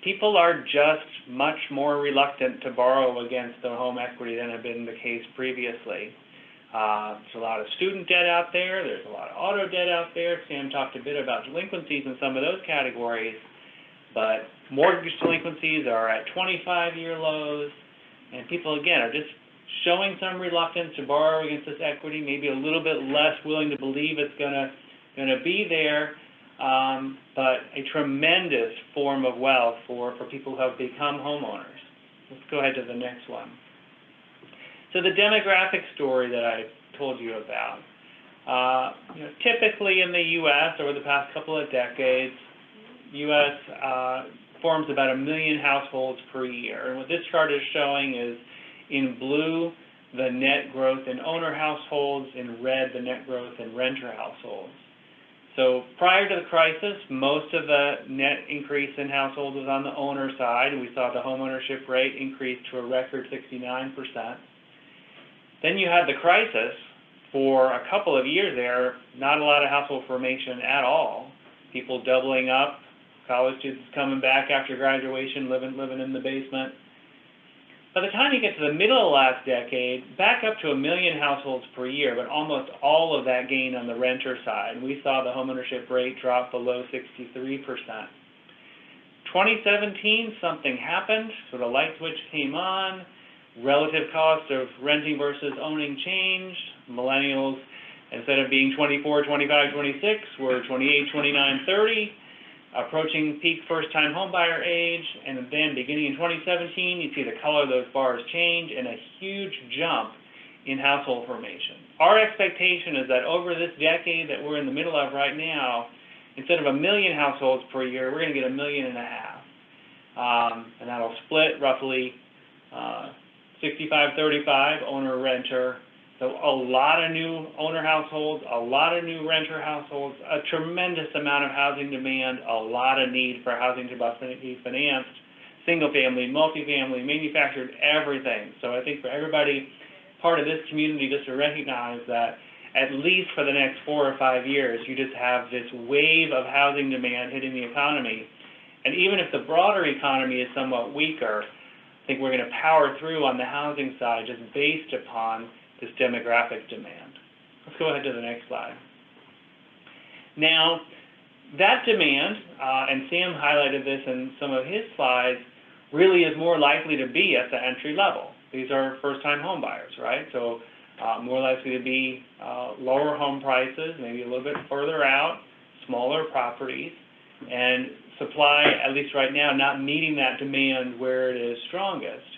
people are just much more reluctant to borrow against their home equity than had been the case previously. Uh, there's a lot of student debt out there. There's a lot of auto debt out there. Sam talked a bit about delinquencies in some of those categories, but mortgage delinquencies are at 25-year lows, and people again are just showing some reluctance to borrow against this equity, maybe a little bit less willing to believe it's gonna gonna be there, um, but a tremendous form of wealth for for people who have become homeowners. Let's go ahead to the next one. So the demographic story that I told you about, uh, you know, typically in the U.S. over the past couple of decades, U.S. Uh, forms about a million households per year. And what this chart is showing is in blue, the net growth in owner households, in red, the net growth in renter households. So prior to the crisis, most of the net increase in households was on the owner side, we saw the homeownership rate increase to a record 69 percent. Then you had the crisis for a couple of years there, not a lot of household formation at all. People doubling up, college students coming back after graduation, living living in the basement. By the time you get to the middle of the last decade, back up to a million households per year, but almost all of that gain on the renter side. We saw the homeownership rate drop below 63%. 2017, something happened, so the light switch came on relative cost of renting versus owning changed. Millennials, instead of being 24, 25, 26, were 28, 29, 30, approaching peak first-time homebuyer age, and then beginning in 2017, you see the color of those bars change and a huge jump in household formation. Our expectation is that over this decade that we're in the middle of right now, instead of a million households per year, we're going to get a million and a half. Um, and that'll split roughly uh, 65-35 owner-renter. So a lot of new owner households, a lot of new renter households, a tremendous amount of housing demand, a lot of need for housing to be financed, single-family, multifamily, manufactured, everything. So I think for everybody part of this community just to recognize that at least for the next four or five years, you just have this wave of housing demand hitting the economy. And even if the broader economy is somewhat weaker, I think we're going to power through on the housing side just based upon this demographic demand. Let's go ahead to the next slide. Now, that demand, uh, and Sam highlighted this in some of his slides, really is more likely to be at the entry level. These are first-time home buyers, right? So uh, more likely to be uh, lower home prices, maybe a little bit further out, smaller properties, and supply, at least right now, not meeting that demand where it is strongest.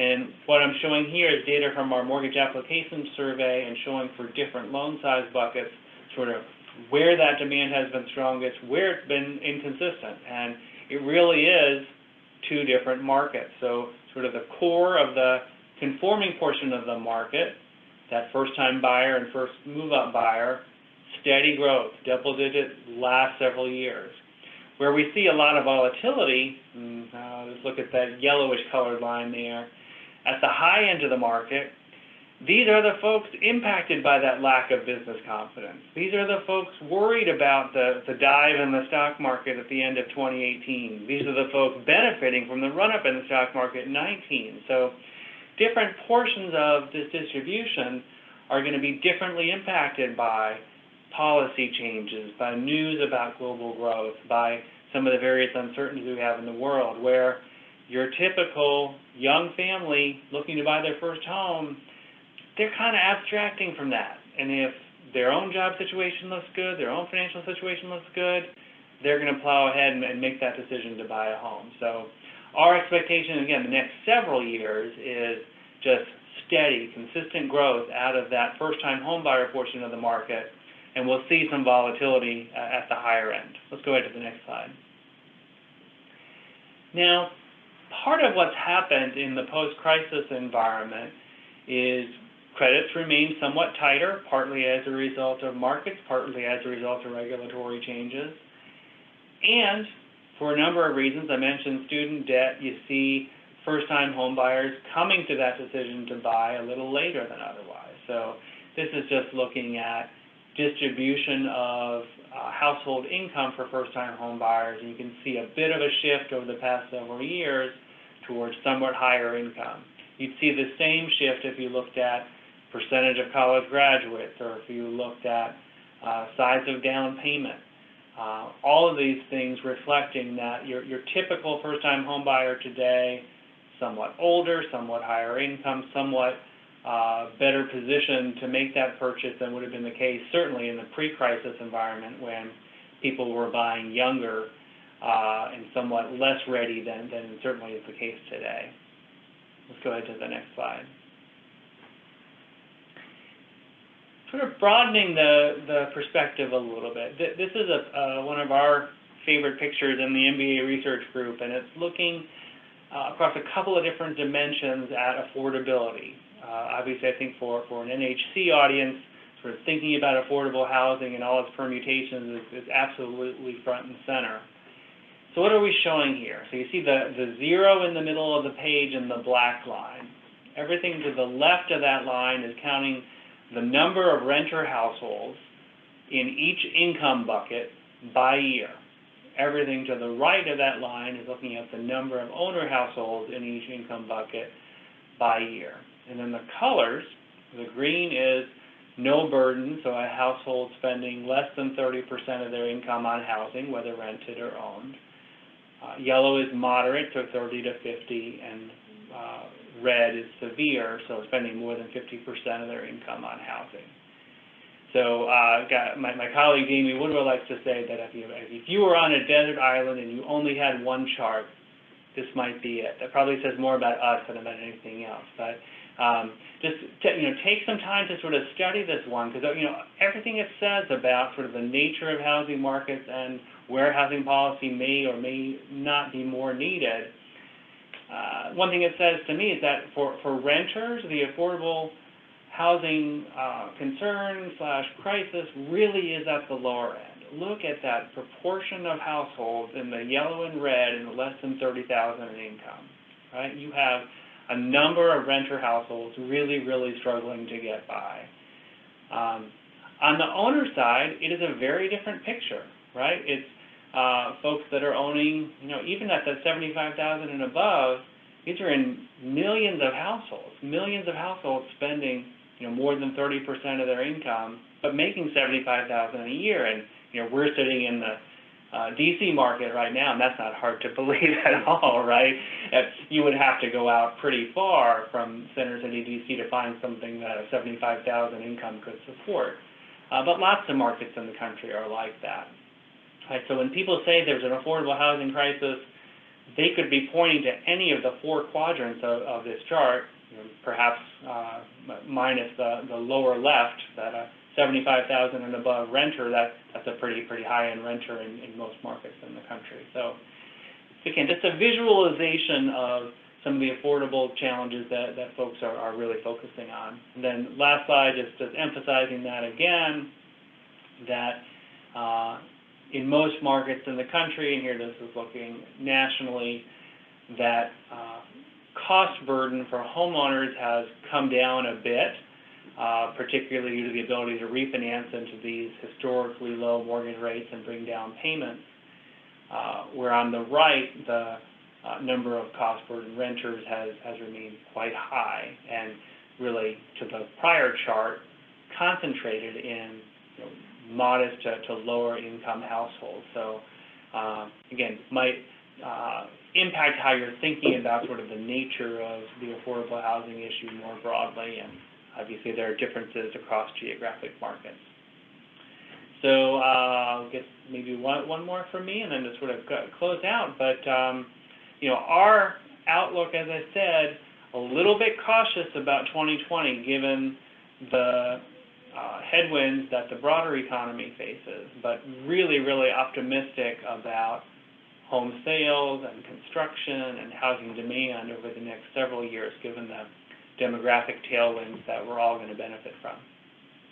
And what I'm showing here is data from our mortgage application survey and showing for different loan size buckets, sort of where that demand has been strongest, where it's been inconsistent. And it really is two different markets. So sort of the core of the conforming portion of the market, that first-time buyer and first move-up buyer, steady growth, double digit last several years. Where we see a lot of volatility, mm, uh, let's look at that yellowish colored line there, at the high end of the market, these are the folks impacted by that lack of business confidence. These are the folks worried about the, the dive in the stock market at the end of 2018. These are the folks benefiting from the run-up in the stock market in 19. So different portions of this distribution are going to be differently impacted by policy changes, by news about global growth, by some of the various uncertainties we have in the world, where your typical young family looking to buy their first home, they're kind of abstracting from that. And if their own job situation looks good, their own financial situation looks good, they're going to plow ahead and, and make that decision to buy a home. So our expectation, again, the next several years is just steady, consistent growth out of that first-time home buyer portion of the market, and we'll see some volatility uh, at the higher end. Let's go ahead to the next slide. Now, part of what's happened in the post-crisis environment is credits remain somewhat tighter, partly as a result of markets, partly as a result of regulatory changes. And for a number of reasons, I mentioned student debt, you see first-time homebuyers coming to that decision to buy a little later than otherwise. So this is just looking at distribution of uh, household income for first-time home buyers, and you can see a bit of a shift over the past several years towards somewhat higher income. You'd see the same shift if you looked at percentage of college graduates, or if you looked at uh, size of down payment. Uh, all of these things reflecting that your, your typical first-time home buyer today, somewhat older, somewhat higher income, somewhat uh, better positioned to make that purchase than would have been the case certainly in the pre-crisis environment when people were buying younger uh, and somewhat less ready than, than certainly is the case today. Let's go ahead to the next slide. Sort of broadening the, the perspective a little bit. This is a, uh, one of our favorite pictures in the MBA research group, and it's looking uh, across a couple of different dimensions at affordability. Uh, obviously, I think for, for an NHC audience, sort of thinking about affordable housing and all its permutations is, is absolutely front and center. So what are we showing here? So you see the, the zero in the middle of the page and the black line. Everything to the left of that line is counting the number of renter households in each income bucket by year. Everything to the right of that line is looking at the number of owner households in each income bucket by year. And then the colors, the green is no burden, so a household spending less than 30% of their income on housing, whether rented or owned. Uh, yellow is moderate, so 30 to 50, and uh, red is severe, so spending more than 50% of their income on housing. So uh, got, my, my colleague Amy Woodward likes to say that if you, if you were on a desert island and you only had one chart, this might be it. That probably says more about us than about anything else. But um, just you know, take some time to sort of study this one because you know everything it says about sort of the nature of housing markets and where housing policy may or may not be more needed uh, one thing it says to me is that for, for renters, the affordable housing uh, concern slash crisis really is at the lower end. Look at that proportion of households in the yellow and red in less than 30,000 in income, right? You have a number of renter households really, really struggling to get by. Um, on the owner side, it is a very different picture, right? It's uh, folks that are owning, you know, even at the 75,000 and above, these are in millions of households, millions of households spending, you know, more than 30% of their income, but making 75,000 a year. And, you know, we're sitting in the uh, DC market right now, and that's not hard to believe at all, right? You would have to go out pretty far from Center City, DC to find something that a 75,000 income could support. Uh, but lots of markets in the country are like that. Right, so when people say there's an affordable housing crisis, they could be pointing to any of the four quadrants of, of this chart, you know, perhaps uh, minus the, the lower left, that a 75,000 and above renter, that, that's a pretty, pretty high-end renter in, in most markets in the country. So again, just a visualization of some of the affordable challenges that, that folks are, are really focusing on. And then last slide, just, just emphasizing that again, that uh, in most markets in the country, and here this is looking nationally, that uh, cost burden for homeowners has come down a bit, uh, particularly due to the ability to refinance into these historically low mortgage rates and bring down payments. Uh, where on the right, the uh, number of cost burden renters has, has remained quite high and really to the prior chart concentrated in you know, modest to, to lower income households. So uh, again, might uh, impact how you're thinking about sort of the nature of the affordable housing issue more broadly, and obviously there are differences across geographic markets. So, uh, I guess maybe one, one more from me, and then to sort of close out, but, um, you know, our outlook, as I said, a little bit cautious about 2020, given the uh, headwinds that the broader economy faces, but really, really optimistic about home sales and construction and housing demand over the next several years, given the demographic tailwinds that we're all going to benefit from.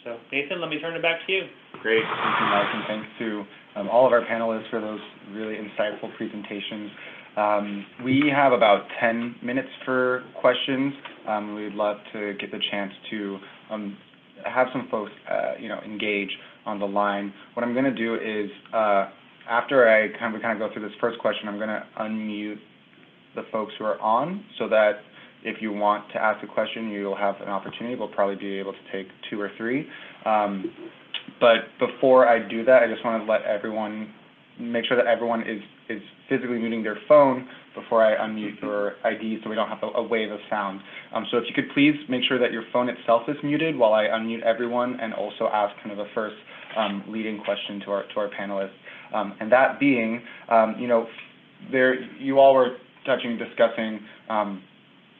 So Nathan, let me turn it back to you. Great, thank you, Mike, and thanks to um, all of our panelists for those really insightful presentations. Um, we have about 10 minutes for questions. Um, we'd love to get the chance to um, have some folks, uh, you know, engage on the line. What I'm going to do is, uh, after I kind of, kind of go through this first question, I'm going to unmute the folks who are on so that if you want to ask a question, you'll have an opportunity. We'll probably be able to take two or three. Um, but before I do that, I just want to let everyone, make sure that everyone is, is physically muting their phone before I unmute your ID so we don't have a, a wave of sound. Um, so if you could please make sure that your phone itself is muted while I unmute everyone and also ask kind of a first um, leading question to our, to our panelists. Um, and that being, um, you know, there, you all were touching, discussing, um,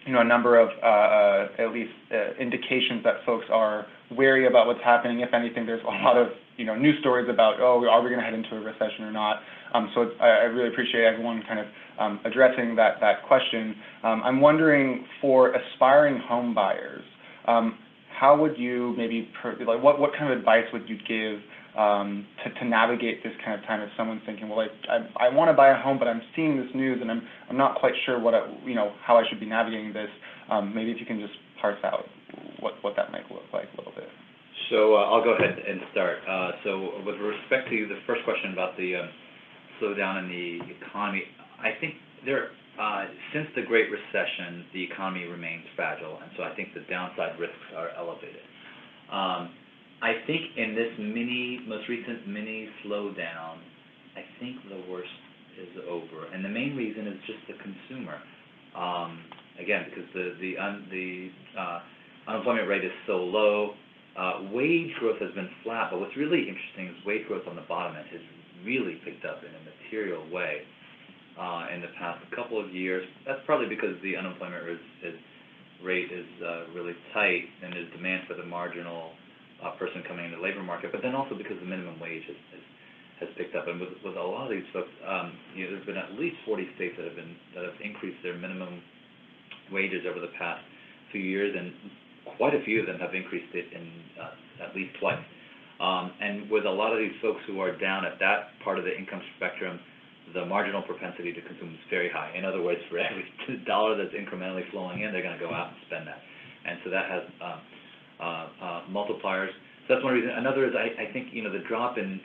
you know, a number of, uh, uh, at least, uh, indications that folks are wary about what's happening. If anything, there's a lot of, you know, news stories about, oh, are we going to head into a recession or not? Um, so I, really appreciate everyone kind of um, addressing that, that question. Um, I'm wondering for aspiring home buyers, um, how would you maybe, like, what kind of advice would you give um, to, to navigate this kind of time if someone's thinking, well, I, I, I want to buy a home, but I'm seeing this news and I'm, I'm not quite sure what, I, you know, how I should be navigating this. Um, maybe if you can just parse out what, what that might look like a little bit. So uh, I'll go ahead and start. Uh, So with respect to the first question about the um, slowdown in the economy, I think there, uh, since the Great Recession, the economy remains fragile, and so I think the downside risks are elevated. Um, I think in this mini, most recent mini slowdown, I think the worst is over, and the main reason is just the consumer. Um, Again, because the, the un- the uh, unemployment rate is so low, uh, wage growth has been flat, but what's really interesting is wage growth on the bottom end has really picked up in a material way uh, in the past couple of years. That's probably because the unemployment is, is, rate is uh, really tight and there's demand for the marginal uh, person coming into the labor market, but then also because the minimum wage has, has, has picked up. And with, with a lot of these folks, um, you know, there's been at least 40 states that have been that have increased their minimum wages over the past few years, and quite a few of them have increased it in uh, at least twice. Um, and with a lot of these folks who are down at that part of the income spectrum, the marginal propensity to consume is very high. In other words, for every dollar that's incrementally flowing in, they're going to go out and spend that. And so that has um, multipliers. So that's one reason. Another is I, think you know the drop in,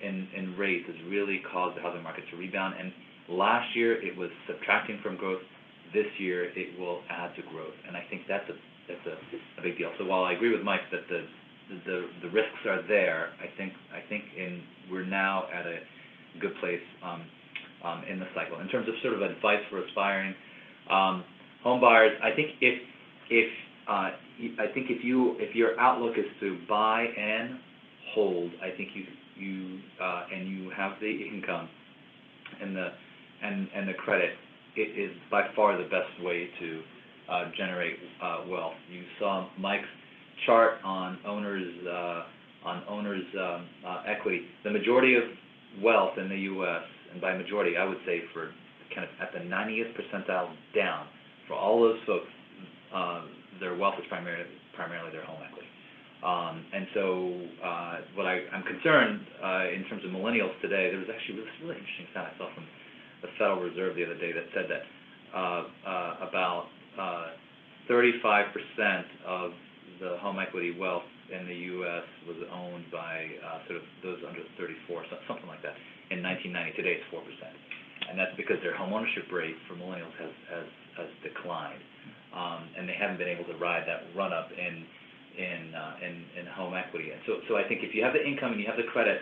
rates has really caused the housing market to rebound. And last year it was subtracting from growth. This year it will add to growth. And I think that's a that's a, a big deal. So while I agree with Mike that the risks are there, I think I think in we're now at a good place um, um, in the cycle. In terms of sort of advice for aspiring um, home buyers, I think if if I think if you if your outlook is to buy and hold, I think you you uh, and you have the income and the and and the credit, it is by far the best way to uh, generate uh, wealth. You saw Mike's chart on owners uh, on owners um, uh, equity. The majority of wealth in the U.S. and by majority, I would say for kind of at the 90th percentile down for all those folks, uh, their wealth is primarily primarily their home equity. Um, and so, uh, what I, I'm concerned uh, in terms of millennials today, there was actually this really interesting stat I saw from the Federal Reserve the other day that said that uh, uh, about uh, 35% of the home equity wealth in the U.S. was owned by uh, sort of those under 34, so- something like that. In 1990, today it's 4%. And that's because their home ownership rate for millennials has, has, has declined. Um, and they haven't been able to ride that run-up in, in, uh, in, in home equity. And so, so I think if you have the income and you have the credit,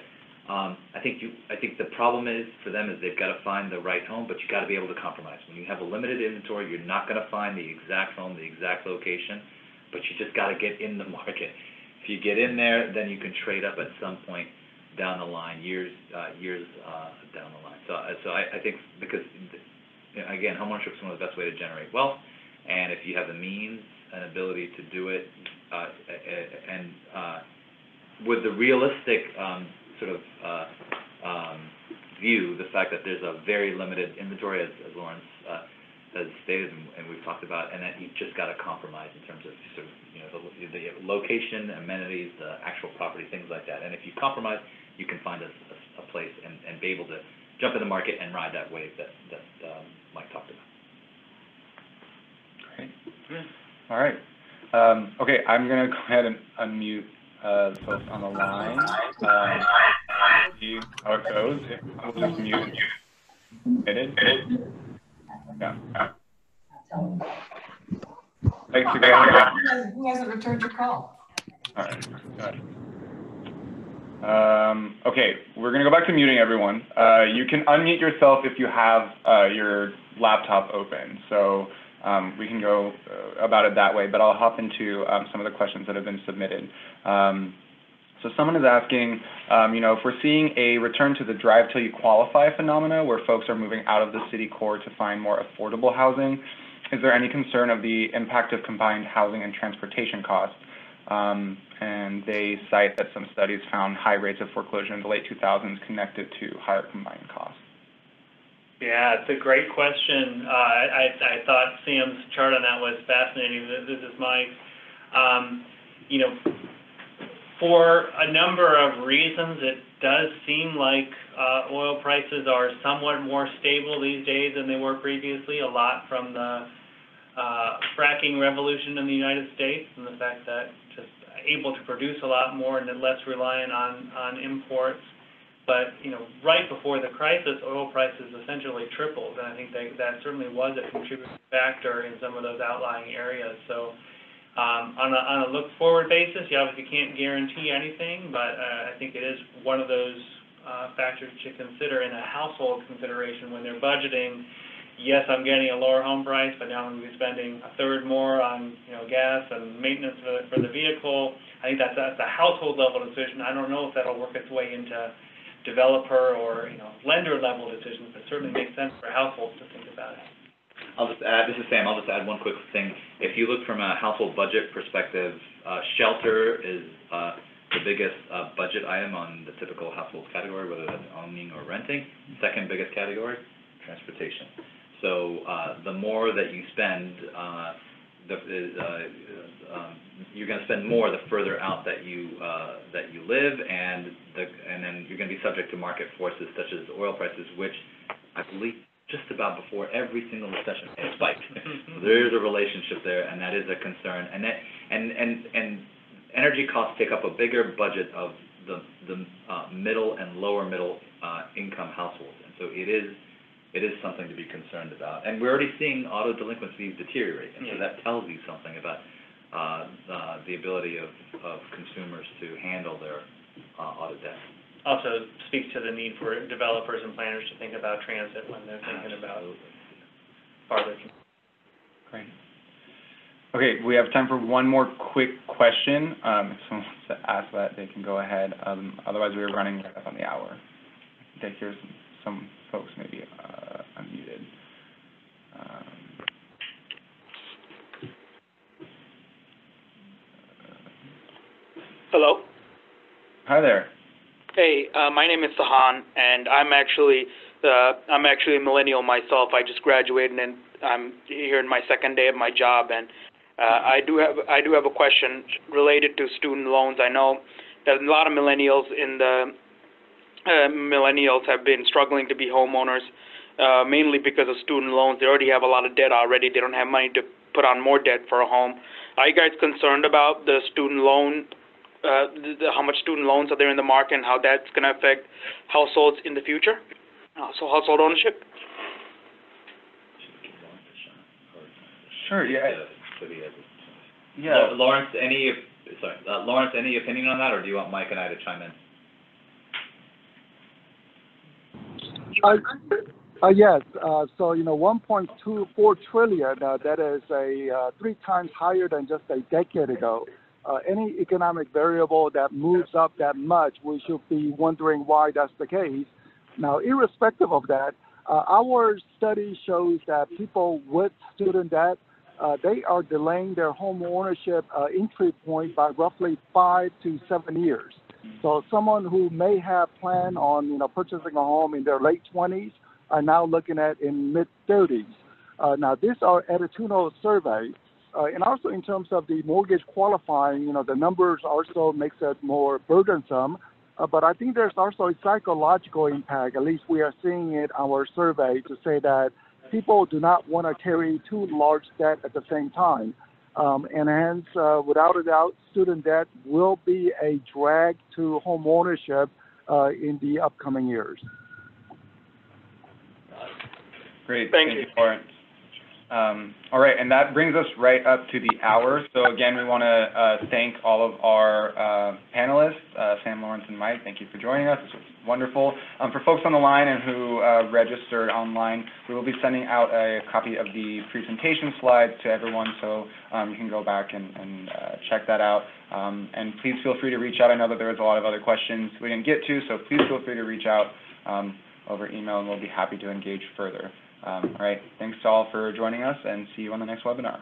Um, I think you, I think the problem is, for them, is they've gotta find the right home, but you gotta be able to compromise. When you have a limited inventory, you're not gonna find the exact home, the exact location, but you just gotta get in the market. If you get in there, then you can trade up at some point down the line, years, uh, years, uh, down the line. So, uh, so I, I think, because, you know, again, homeownership is one of the best way to generate wealth, and if you have the means and ability to do it, uh, and, uh, with the realistic, um, sort of, uh, um, view, the fact that there's a very limited inventory, as, as Lawrence, uh, has stated, and, and we've talked about, and that you've just gotta compromise in terms of sort of, you know, the, the location, amenities, the actual property, things like that. And if you compromise, you can find a, a, a place and, and be able to jump in the market and ride that wave that, that, um, Mike talked about. All right. Um, okay, I'm gonna go ahead and unmute, uh, the folks on the line. Um, see how it goes. I'll just mute. Muted. Yeah. Thanks again. Who hasn't- returned your call? All right, good. Um, okay, we're gonna go back to muting everyone. Uh, you can unmute yourself if you have, uh, your laptop open. So, um, we can go uh, about it that way, but I'll hop into, um, some of the questions that have been submitted. Um, so someone is asking, um, you know, if we're seeing a return to the drive till you qualify phenomena where folks are moving out of the city core to find more affordable housing, is there any concern of the impact of combined housing and transportation costs? Um, and they cite that some studies found high rates of foreclosure in the late 2000s connected to higher combined costs. Yeah, it's a great question. Uh, I, I, thought Sam's chart on that was fascinating. This, this is Mike. Um, you know, for a number of reasons, it does seem like, uh, oil prices are somewhat more stable these days than they were previously. A lot from the, uh, fracking revolution in the United States and the fact that just able to produce a lot more and then less reliant on, on imports. But, you know, right before the crisis, oil prices essentially tripled, and I think that, that certainly was a contributing factor in some of those outlying areas. So, um, on a, on a look-forward basis, you obviously can't guarantee anything, but, uh, I think it is one of those, uh, factors to consider in a household consideration when they're budgeting. Yes, I'm getting a lower home price, but now I'm gonna be spending a third more on, you know, gas and maintenance for the, for the vehicle. I think that's, that's a household level decision. I don't know if that'll work its way into developer or, you know, lender level decisions, but certainly makes sense for households to think about it. I'll just add, this is Sam, I'll just add one quick thing. If you look from a household budget perspective, uh, shelter is, uh, the biggest, uh, budget item on the typical household category, whether that's owning or renting. Second biggest category, transportation. So, uh, the more that you spend, uh, the, uh, um, you're gonna spend more the further out that you, uh, that you live, and the, and then you're gonna be subject to market forces such as oil prices, which I believe just about before every single recession has spiked. There is a relationship there, and that is a concern, and that, and, and, and energy costs take up a bigger budget of the, the, uh, middle and lower middle, uh, income households, and so it is, it is something to be concerned about. And we're already seeing auto delinquencies deteriorate, and so that tells you something about, uh, uh, the ability of, of consumers to handle their, uh, auto debt. Also speaks to the need for developers and planners to think about transit when they're thinking about farther. Great. Okay, we have time for one more quick question. Um, if someone wants to ask that, they can go ahead. Um, otherwise, we're running right up on the hour. I think here's some folks maybe, uh, unmuted. Um, Hello. Hi there. Hey, uh, my name is Sahan, and I'm actually uh, I'm actually a millennial myself. I just graduated, and I'm here in my second day of my job. And uh, I do have I do have a question related to student loans. I know that a lot of millennials in the uh, millennials have been struggling to be homeowners, uh, mainly because of student loans. They already have a lot of debt already. They don't have money to put on more debt for a home. Are you guys concerned about the student loan uh, the, the, how much student loans are there in the market and how that's going to affect households in the future, uh, so household ownership. Sure, yeah, So yeah. Lawrence, any, sorry, uh, Lawrence, any opinion on that, or do you want Mike and I to chime in? Uh, uh, yes, uh, so, you know, 1.24 trillion, uh, that is a, uh, three times higher than just a decade ago. Uh, any economic variable that moves up that much, we should be wondering why that's the case. Now, irrespective of that, uh, our study shows that people with student debt, they are delaying their home ownership entry point by roughly five to seven years. So someone who may have planned on, you know, purchasing a home in their late 20s are now looking at in mid 30s. Uh, now, these are attitudinal survey, uh, and also in terms of the mortgage qualifying, you know, the numbers also makes it more burdensome. Uh, but I think there's also a psychological impact. At least we are seeing it our survey to say that people do not want to carry two large debt at the same time. Um, and hence, uh, without a doubt, student debt will be a drag to home ownership uh, in the upcoming years. Great. Thank you. Lawrence. Um, all right, and that brings us right up to the hour. So again, we want to uh, thank all of our uh, panelists, uh, Sam, Lawrence, and Mike. Thank you for joining us. This was wonderful. Um, for folks on the line and who registered online, we will be sending out a copy of the presentation slides to everyone, so um, you can go back and, and check that out. Um, and please feel free to reach out. I know that there was a lot of other questions we didn't get to, so please feel free to reach out um, over email, and we'll be happy to engage further. Um, all right, thanks to all for joining us, and see you on the next webinar.